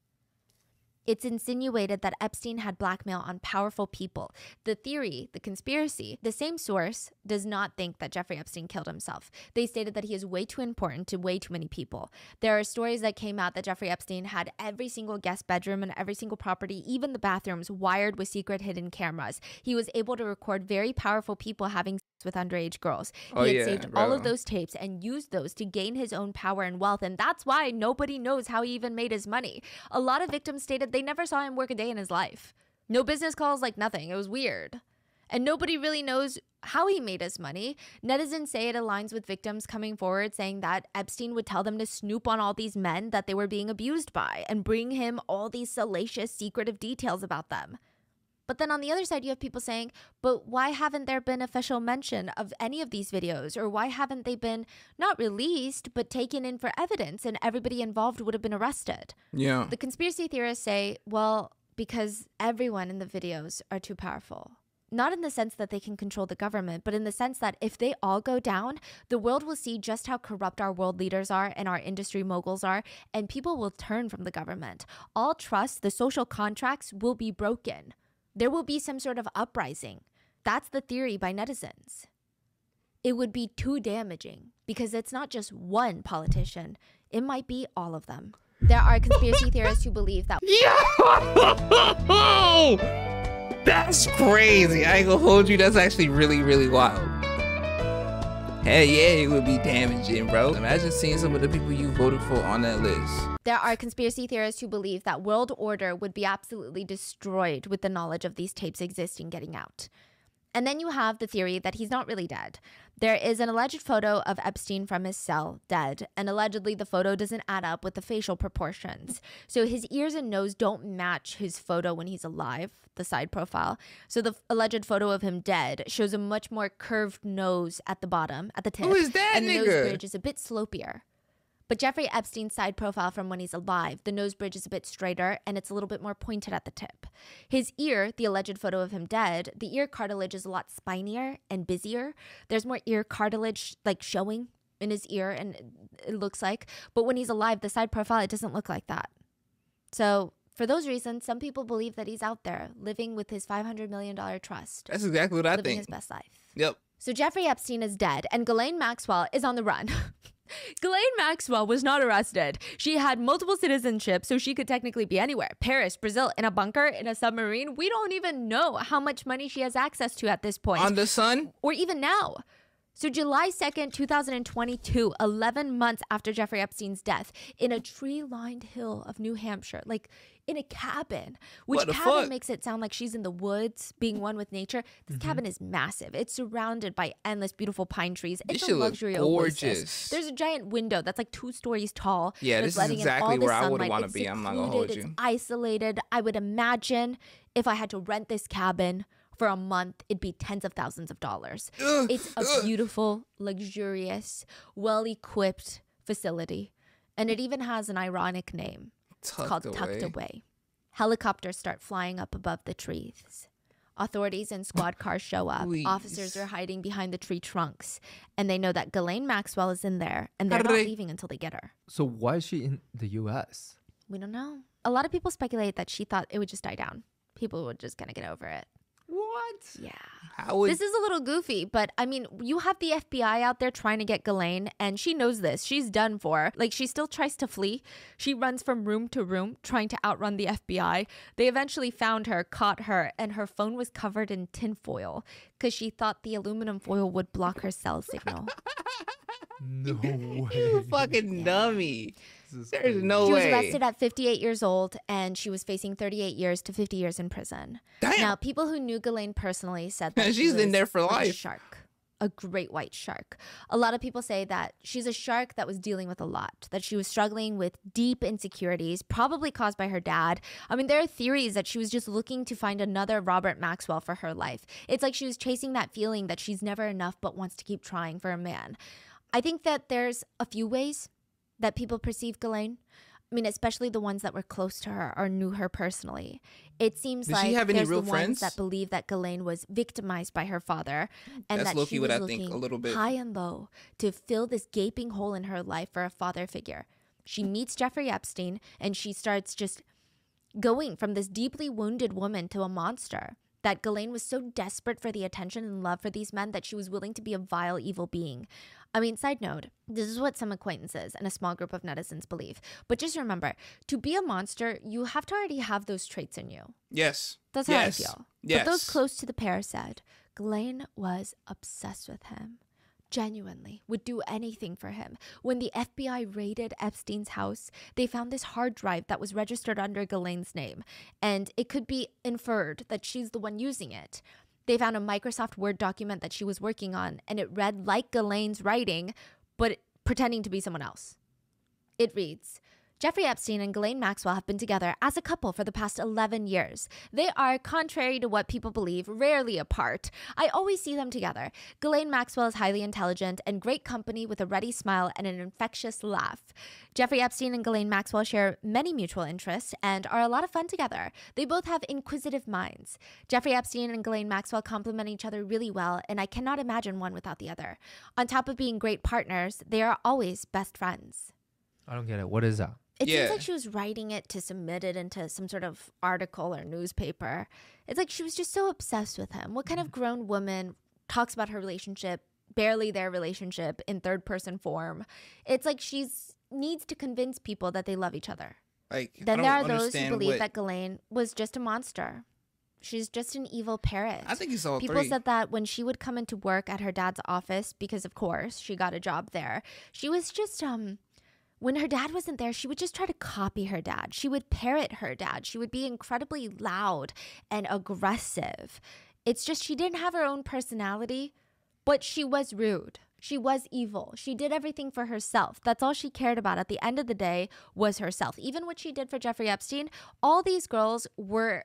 It's insinuated that Epstein had blackmail on powerful people. The theory, the conspiracy, the same source does not think that Jeffrey Epstein killed himself. They stated that he is way too important to way too many people. There are stories that came out that Jeffrey Epstein had every single guest bedroom and every single property, even the bathrooms, wired with secret hidden cameras. He was able to record very powerful people having with underage girls. Oh, he had yeah, saved all of those tapes and used those to gain his own power and wealth, and that's why nobody knows how he even made his money. A lot of victims stated they never saw him work a day in his life. No business calls, like nothing. It was weird. And nobody really knows how he made his money. Netizens say it aligns with victims coming forward saying that Epstein would tell them to snoop on all these men that they were being abused by and bring him all these salacious, secretive details about them. But then on the other side, you have people saying, but why haven't there been official mention of any of these videos? Or why haven't they been not released, but taken in for evidence and everybody involved would have been arrested? Yeah. The conspiracy theorists say, well, because everyone in the videos are too powerful. Not in the sense that they can control the government, but in the sense that if they all go down, the world will see just how corrupt our world leaders are and our industry moguls are, and people will turn from the government. All trust, the social contracts will be broken. There will be some sort of uprising. That's the theory by netizens. It would be too damaging because it's not just one politician, it might be all of them. There are conspiracy theorists who believe that Yo! That's crazy. I ain't gonna hold you. That's actually really, really wild. Hell yeah, it would be damaging, bro. Imagine seeing some of the people you voted for on that list. There are conspiracy theorists who believe that world order would be absolutely destroyed with the knowledge of these tapes existing getting out. And then you have the theory that he's not really dead. There is an alleged photo of Epstein from his cell, dead, and allegedly the photo doesn't add up with the facial proportions. So his ears and nose don't match his photo when he's alive, the side profile. So the alleged photo of him dead shows a much more curved nose at the bottom, at the tip. Who is that and the nose bridge is a bit slopier. But Jeffrey Epstein's side profile from when he's alive, the nose bridge is a bit straighter and it's a little bit more pointed at the tip. His ear, the alleged photo of him dead, the ear cartilage is a lot spinier and busier. There's more ear cartilage like showing in his ear and it looks like, but when he's alive, the side profile it doesn't look like that. So, for those reasons, some people believe that he's out there living with his 500 million dollar trust, That's exactly what I living think. his best life. Yep. So Jeffrey Epstein is dead, and Ghislaine Maxwell is on the run. Ghislaine Maxwell was not arrested. She had multiple citizenships, so she could technically be anywhere Paris, Brazil, in a bunker, in a submarine. We don't even know how much money she has access to at this point, On the sun? or even now. So, July 2nd, 2022, 11 months after Jeffrey Epstein's death, in a tree lined hill of New Hampshire, like in a cabin, which cabin fuck? makes it sound like she's in the woods, being one with nature. This Mm-hmm. cabin is massive. It's surrounded by endless, beautiful pine trees. This It's shit a look luxury gorgeous. oasis. There's a giant window that's like two stories tall. Yeah, this is letting in all exactly where I would wanna It's be, I'm not gonna hold you. It's isolated. I would imagine if I had to rent this cabin for a month, it'd be tens of thousands of dollars. It's a beautiful, luxurious, well equipped facility. And it even has an ironic name. It's Tucked called Tucked away. Away. Helicopters start flying up above the trees. Authorities and squad cars show up. Officers are hiding behind the tree trunks. And they know that Ghislaine Maxwell is in there and they're not leaving until they get her. So why is she in the U.S.? We don't know. A lot of people speculate that she thought it would just die down. People would just kind of get over it. What? Yeah. How would This is a little goofy, but I mean, you have the FBI out there trying to get Ghislaine, and she knows this. She's done for. Like, she still tries to flee. She runs from room to room trying to outrun the FBI. They eventually found her, caught her, and her phone was covered in tinfoil because she thought the aluminum foil would block her cell signal. No way. a fucking dummy? This is There's crazy. no she was arrested at 58 years old and she was facing 38 years to 50 years in prison. Damn. Now, people who knew Ghislaine personally said that she She's in there for like a life. shark, a great white shark. A lot of people say that she's a shark that was dealing with a lot, that she was struggling with deep insecurities, probably caused by her dad. I mean, there are theories that she was just looking to find another Robert Maxwell for her life. It's like she was chasing that feeling that she's never enough but wants to keep trying for a man. I think that there's a few ways that people perceive Ghislaine. I mean, especially the ones that were close to her or knew her personally. It seems she like have any there's real the friends? ones that believe that Ghislaine was victimized by her father, and That's that she what was think a looking little bit. high and low to fill this gaping hole in her life for a father figure. She meets Jeffrey Epstein, and she starts just going from this deeply wounded woman to a monster. That Ghislaine was so desperate for the attention and love for these men that she was willing to be a vile, evil being. I mean, side note, this is what some acquaintances and a small group of netizens believe. But just remember, to be a monster, you have to already have those traits in you. Yes. That's how yes. I feel. Yes. But those close to the pair said Ghislaine was obsessed with him. Genuinely would do anything for him. When the FBI raided Epstein's house, they found this hard drive that was registered under Ghislaine's name, and it could be inferred that she's the one using it. They found a Microsoft Word document that she was working on, and it read like Ghislaine's writing, but pretending to be someone else. It reads Jeffrey Epstein and Ghislaine Maxwell have been together as a couple for the past 11 years. They are, contrary to what people believe, rarely apart. I always see them together. Ghislaine Maxwell is highly intelligent and great company with a ready smile and an infectious laugh. Jeffrey Epstein and Ghislaine Maxwell share many mutual interests and are a lot of fun together. They both have inquisitive minds. Jeffrey Epstein and Ghislaine Maxwell complement each other really well, and I cannot imagine one without the other. On top of being great partners, they are always best friends. I don't get it. What is that? It Yeah. seems like she was writing it to submit it into some sort of article or newspaper. It's like she was just so obsessed with him. What kind of grown woman talks about her relationship, barely their relationship, in third person form? It's like she's needs to convince people that they love each other. Like I Then don't there are those who believe what- that Ghislaine was just a monster. She's just an evil parrot. I think it's all People three. said that when she would come into work at her dad's office, because of course she got a job there, she was just um when her dad wasn't there, she would just try to copy her dad. She would parrot her dad. She would be incredibly loud and aggressive. It's just she didn't have her own personality, but she was rude. She was evil. She did everything for herself. That's all she cared about at the end of the day was herself. Even what she did for Jeffrey Epstein, all these girls were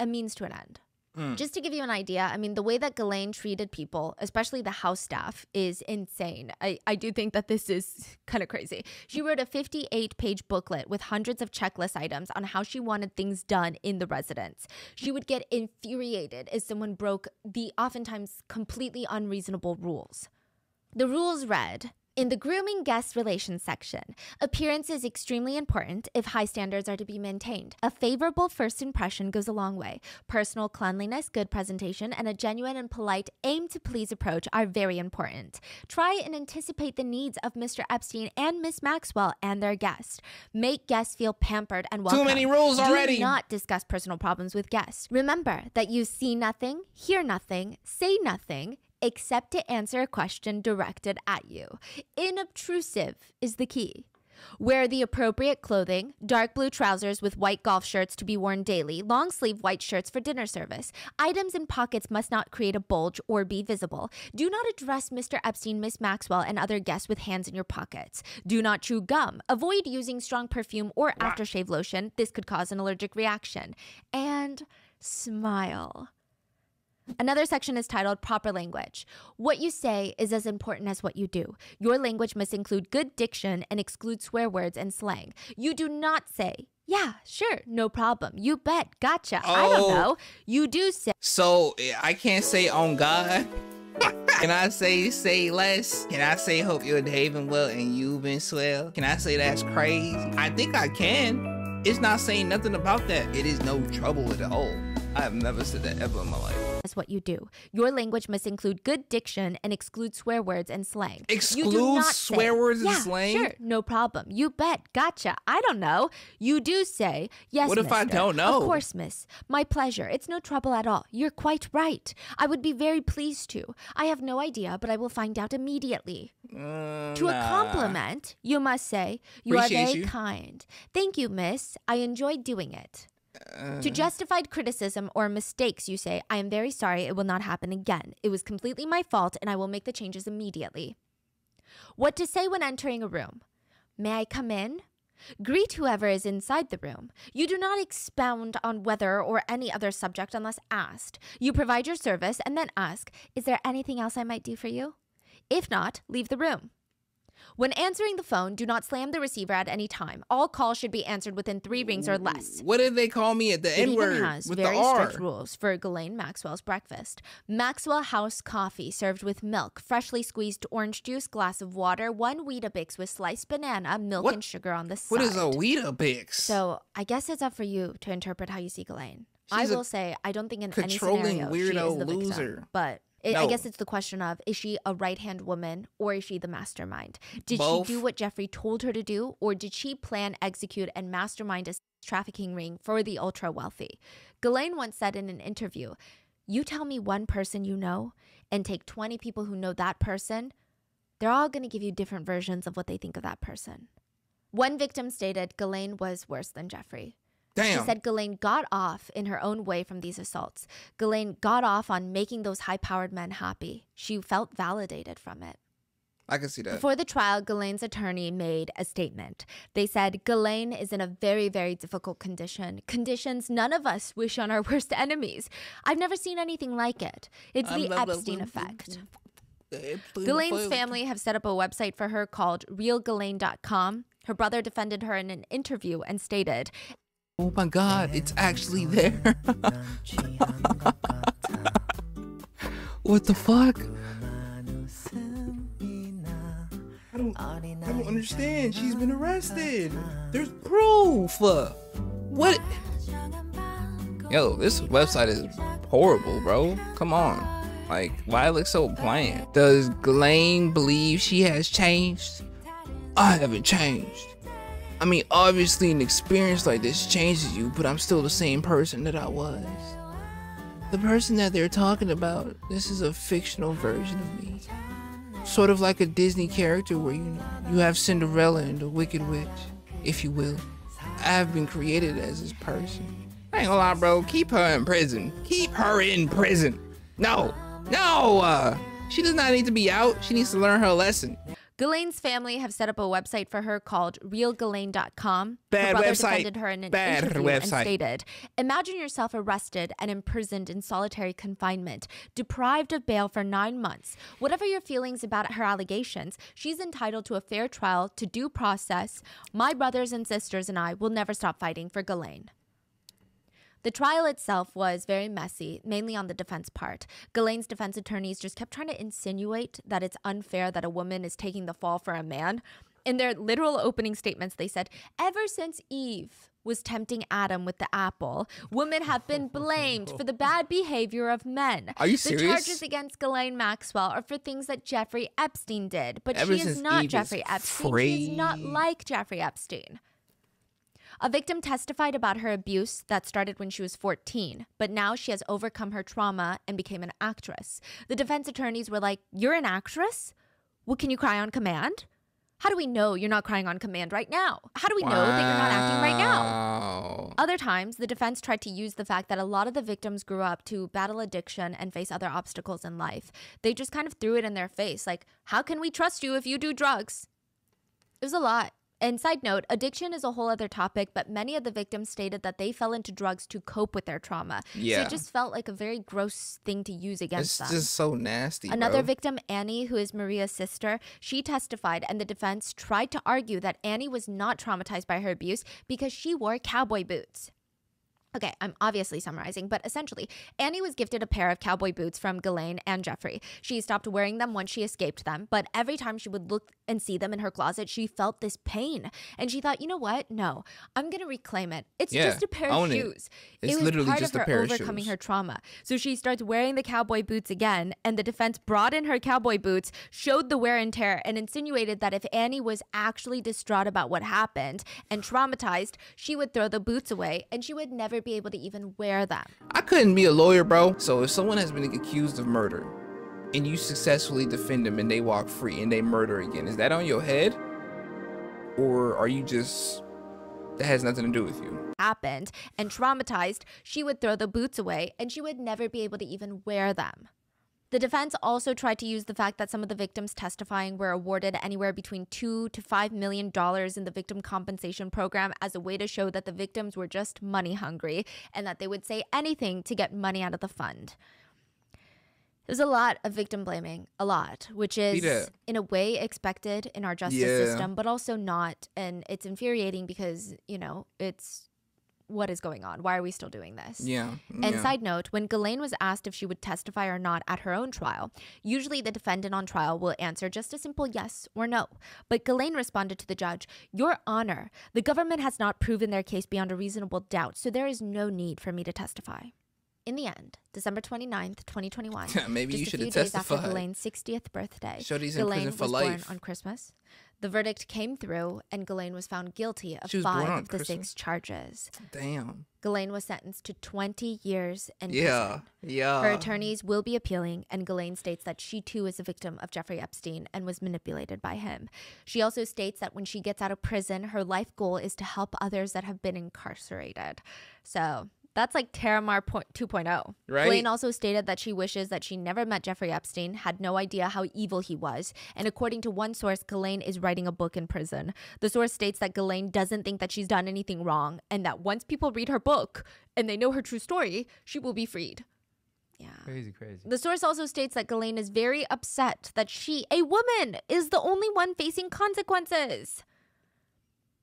a means to an end. Mm. Just to give you an idea, I mean, the way that Ghislaine treated people, especially the house staff, is insane. I, I do think that this is kind of crazy. She mm. wrote a 58 page booklet with hundreds of checklist items on how she wanted things done in the residence. She would get infuriated if someone broke the oftentimes completely unreasonable rules. The rules read in the grooming guest relations section, appearance is extremely important if high standards are to be maintained. A favorable first impression goes a long way. Personal cleanliness, good presentation, and a genuine and polite aim to please approach are very important. Try and anticipate the needs of Mr. Epstein and Miss Maxwell and their guests. Make guests feel pampered and welcome. Too many rules Do already. not discuss personal problems with guests. Remember that you see nothing, hear nothing, say nothing, except to answer a question directed at you. Inobtrusive is the key. Wear the appropriate clothing dark blue trousers with white golf shirts to be worn daily, long sleeve white shirts for dinner service. Items in pockets must not create a bulge or be visible. Do not address Mr. Epstein, Miss Maxwell, and other guests with hands in your pockets. Do not chew gum. Avoid using strong perfume or aftershave lotion. This could cause an allergic reaction. And smile. Another section is titled Proper Language. What you say is as important as what you do. Your language must include good diction and exclude swear words and slang. You do not say, yeah, sure, no problem. You bet, gotcha. I don't Oh. know. You do say, So eh, I can't say on God. Can I say say less? Can I say hope you're behaving well and you've been swell? Can I say that's crazy? I think I can. It's not saying nothing about that. It is no trouble at all. I have never said that ever in my life. That's what you do. Your language must include good diction and exclude swear words and slang. Do Exclude swear say, words and yeah, slang? Sure, no problem. You bet. Gotcha. I don't know. You do say, yes, What if I don't know? Of course, miss. My pleasure. It's no trouble at all. You're quite right. I would be very pleased to. I have no idea, but I will find out immediately. Uh, To a compliment, you must say, You are very you. kind. Thank you, miss. I enjoyed doing it. Uh. To justified criticism or mistakes, you say, I am very sorry, it will not happen again. It was completely my fault, and I will make the changes immediately. What to say when entering a room? May I come in? Greet whoever is inside the room. You do not expound on weather or any other subject unless asked. You provide your service and then ask, Is there anything else I might do for you? If not, leave the room. When answering the phone, do not slam the receiver at any time. All calls should be answered within three rings or less. What did they call me at the N word even has with very the R? strict rules for Ghislaine Maxwell's breakfast. Maxwell House coffee served with milk, freshly squeezed orange juice, glass of water, one Weetabix with sliced banana, milk What- and sugar on the side. What is a Weetabix? So I guess it's up for you to interpret how you see Ghislaine. I She's a will say I don't think in any scenario she is the victim, loser. but it, I guess it's the question of is she a right hand woman or is she the mastermind? Did Both. she do what Jeffrey told her to do, or did she plan, execute, and mastermind a trafficking ring for the ultra wealthy? Ghislaine once said in an interview, "You tell me one person you know, and take twenty people who know that person." They're all going to give you different versions of what they think of that person. One victim stated Ghislaine was worse than Jeffrey. Damn. She said Ghislaine got off in her own way from these assaults. Ghislaine got off on making those high powered men happy. She felt validated from it. I can see that. Before the trial, Ghislaine's attorney made a statement. They said Ghislaine is in a very, very difficult condition. Conditions none of us wish on our worst enemies. I've never seen anything like it. It's the Epstein effect. Ghislaine's family have set up a website for her called realghislaine.com. Her brother defended her in an interview and stated, Oh my god, it's actually there. what the fuck? I don't, I don't understand. She's been arrested. There's proof. What? Yo, this website is horrible, bro. Come on. Like, why it look so bland? Does Ghislaine believe she has changed? I haven't changed. I mean, obviously, an experience like this changes you, but I'm still the same person that I was. The person that they're talking about, this is a fictional version of me. Sort of like a Disney character where you you have Cinderella and the Wicked Witch, if you will. I have been created as this person. I ain't gonna lie, bro. Keep her in prison. Keep her in prison. No, no. Uh, she does not need to be out. She needs to learn her lesson. Ghislaine's family have set up a website for her called realghislaine.com. Bad her brother website. defended her in an Bad interview and website. stated, Imagine yourself arrested and imprisoned in solitary confinement, deprived of bail for nine months. Whatever your feelings about her allegations, she's entitled to a fair trial, to due process. My brothers and sisters and I will never stop fighting for Ghislaine. The trial itself was very messy, mainly on the defense part. Ghislaine's defense attorneys just kept trying to insinuate that it's unfair that a woman is taking the fall for a man. In their literal opening statements, they said, Ever since Eve was tempting Adam with the apple, women have been blamed for the bad behavior of men. Are you The serious? charges against Ghislaine Maxwell are for things that Jeffrey Epstein did, but Ever she is not Eve is Jeffrey Epstein. She is not like Jeffrey Epstein. A victim testified about her abuse that started when she was 14, but now she has overcome her trauma and became an actress. The defense attorneys were like, You're an actress? Well, can you cry on command? How do we know you're not crying on command right now? How do we know that you're not acting right now? Wow. Other times, the defense tried to use the fact that a lot of the victims grew up to battle addiction and face other obstacles in life. They just kind of threw it in their face like, How can we trust you if you do drugs? It was a lot. And side note, addiction is a whole other topic, but many of the victims stated that they fell into drugs to cope with their trauma. Yeah. So it just felt like a very gross thing to use against It's them. just so nasty. Another bro. victim, Annie, who is Maria's sister, she testified, and the defense tried to argue that Annie was not traumatized by her abuse because she wore cowboy boots. Okay, I'm obviously summarizing, but essentially, Annie was gifted a pair of cowboy boots from Ghislaine and Jeffrey. She stopped wearing them once she escaped them, but every time she would look and see them in her closet, she felt this pain. And she thought, you know what? No, I'm going to reclaim it. It's Yeah, just a pair of own it. shoes. It's it was literally part just of a her pair of overcoming shoes. her trauma. So she starts wearing the cowboy boots again, and the defense brought in her cowboy boots, showed the wear and tear, and insinuated that if Annie was actually distraught about what happened and traumatized, she would throw the boots away and she would never be able to even wear them. I couldn't be a lawyer, bro. So if someone has been accused of murder and you successfully defend them and they walk free and they murder again, is that on your head? Or are you just that has nothing to do with you? happened and traumatized, she would throw the boots away and she would never be able to even wear them. The defense also tried to use the fact that some of the victims testifying were awarded anywhere between two to five million dollars in the victim compensation program as a way to show that the victims were just money hungry and that they would say anything to get money out of the fund. There's a lot of victim blaming, a lot, which is in a way expected in our justice Yeah. system, but also not. And it's infuriating because, you know, it's what is going on? Why are we still doing this? Yeah. And yeah. side note, when Ghislaine was asked if she would testify or not at her own trial, usually the defendant on trial will answer just a simple yes or no. But Ghislaine responded to the judge, Your Honor, the government has not proven their case beyond a reasonable doubt, so there is no need for me to testify. In the end, December 29th, 2021, Maybe you just a few have days after testified. Ghislaine's 60th birthday, Shorty's in Ghislaine prison for was born life. on Christmas. The verdict came through, and Ghislaine was found guilty of She was born five on of the Christmas? six charges. Damn. Ghislaine was sentenced to 20 years in Yeah. prison. Yeah. Her attorneys will be appealing, and Ghislaine states that she too is a victim of Jeffrey Epstein and was manipulated by him. She also states that when she gets out of prison, her life goal is to help others that have been incarcerated. So that's like Terramar 2.0. Right. Ghislaine also stated that she wishes that she never met Jeffrey Epstein, had no idea how evil he was, and according to one source, Ghislaine is writing a book in prison. The source states that Ghislaine doesn't think that she's done anything wrong, and that once people read her book and they know her true story, she will be freed. Yeah. Crazy, crazy. The source also states that Ghislaine is very upset that she, a woman, is the only one facing consequences.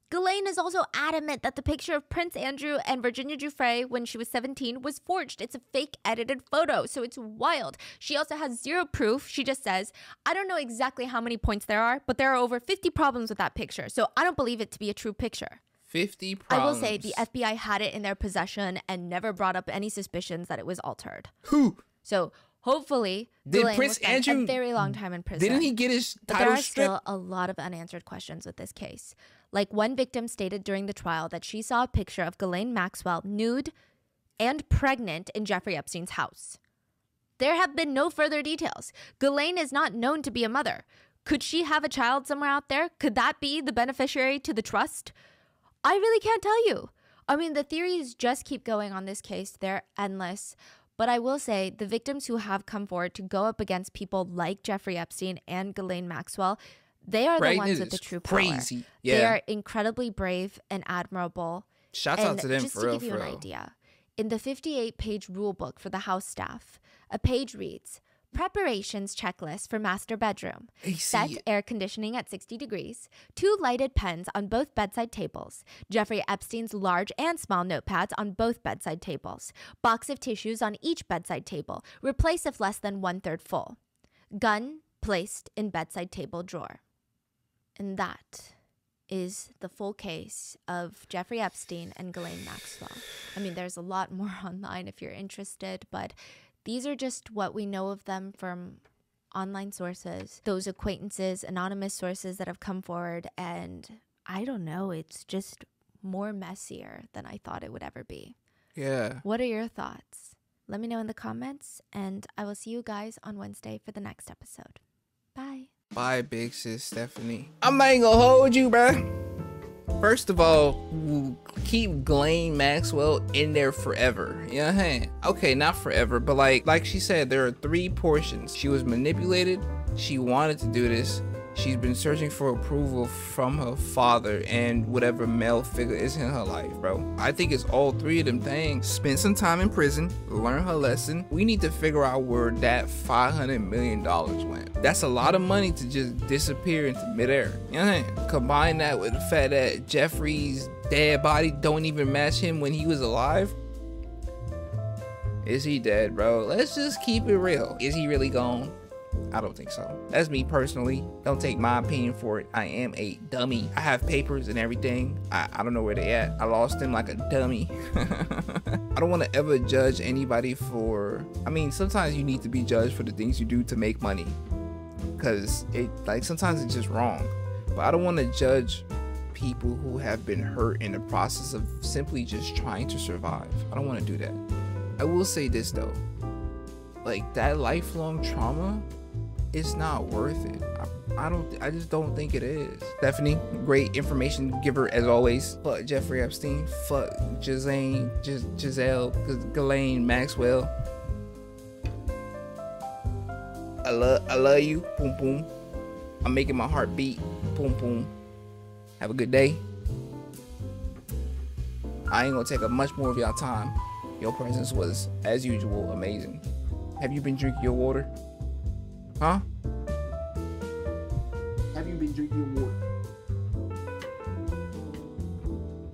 Ghislaine is also adamant that the picture of Prince Andrew and Virginia Giuffre when she was 17 was forged. It's a fake edited photo, so it's wild. She also has zero proof. She just says, I don't know exactly how many points there are, but there are over 50 problems with that picture, so I don't believe it to be a true picture. 50 problems. I will say the FBI had it in their possession and never brought up any suspicions that it was altered. Who? So hopefully, Did Ghislaine Prince Andrew- a very long time in prison. Didn't he get his title But there are stripped? still a lot of unanswered questions with this case. Like one victim stated during the trial that she saw a picture of Ghislaine Maxwell nude and pregnant in Jeffrey Epstein's house. There have been no further details. Ghislaine is not known to be a mother. Could she have a child somewhere out there? Could that be the beneficiary to the trust? I really can't tell you. I mean, the theories just keep going on this case. They're endless. But I will say the victims who have come forward to go up against people like Jeffrey Epstein and Ghislaine Maxwell, they are the ones with the true power. crazy. They are incredibly brave and admirable. Shouts and out to them just for to real, give you an real. idea, in the 58 page rule book for the house staff, a page reads Preparations checklist for master bedroom. Set air conditioning at 60 degrees. Two lighted pens on both bedside tables. Jeffrey Epstein's large and small notepads on both bedside tables. Box of tissues on each bedside table. Replace if less than one third full. Gun placed in bedside table drawer. And that is the full case of Jeffrey Epstein and Ghislaine Maxwell. I mean, there's a lot more online if you're interested, but these are just what we know of them from online sources, those acquaintances, anonymous sources that have come forward. And I don't know, it's just more messier than I thought it would ever be. Yeah. What are your thoughts? Let me know in the comments, and I will see you guys on Wednesday for the next episode. Bye. Big sis Stephanie. I'm not even gonna hold you, bruh. First of all, keep Ghislaine Maxwell in there forever. You know what I'm saying? Okay, not forever, but like like she said, there are three portions. She was manipulated. She wanted to do this. She's been searching for approval from her father and whatever male figure is in her life, bro. I think it's all three of them things. Spend some time in prison, learn her lesson. We need to figure out where that $500 million went. That's a lot of money to just disappear into midair. You know what I'm saying? Combine that with the fact that Jeffrey's dead body don't even match him when he was alive. Is he dead, bro? Let's just keep it real. Is he really gone? I don't think so. That's me personally. Don't take my opinion for it. I am a dummy. I have papers and everything. I, I don't know where they at. I lost them like a dummy. I don't want to ever judge anybody for. I mean, sometimes you need to be judged for the things you do to make money. Cause it like sometimes it's just wrong. But I don't want to judge people who have been hurt in the process of simply just trying to survive. I don't want to do that. I will say this though. Like that lifelong trauma it's not worth it. I, I, don't. I just don't think it is. Stephanie, great information giver as always. Fuck Jeffrey Epstein. Fuck Giselle, Ghislaine Maxwell. I love. I love you. Boom boom. I'm making my heart beat. Boom boom. Have a good day. I ain't gonna take up much more of y'all time. Your presence was, as usual, amazing. Have you been drinking your water? Huh? Have you been drinking water?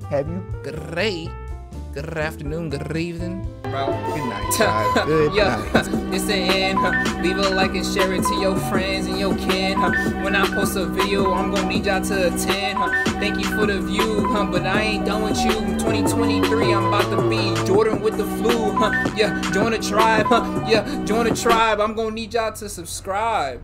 Have you? Great. Good afternoon, good evening. Bro. Good night. Good yeah, night. it's the end. Huh? Leave a like and share it to your friends and your kin. Huh? When I post a video, I'm gonna need y'all to attend. Huh? Thank you for the view, huh? but I ain't done with you. 2023, I'm about to be Jordan with the flu. Huh? Yeah, join the tribe. Huh? Yeah, join the tribe. I'm gonna need y'all to subscribe.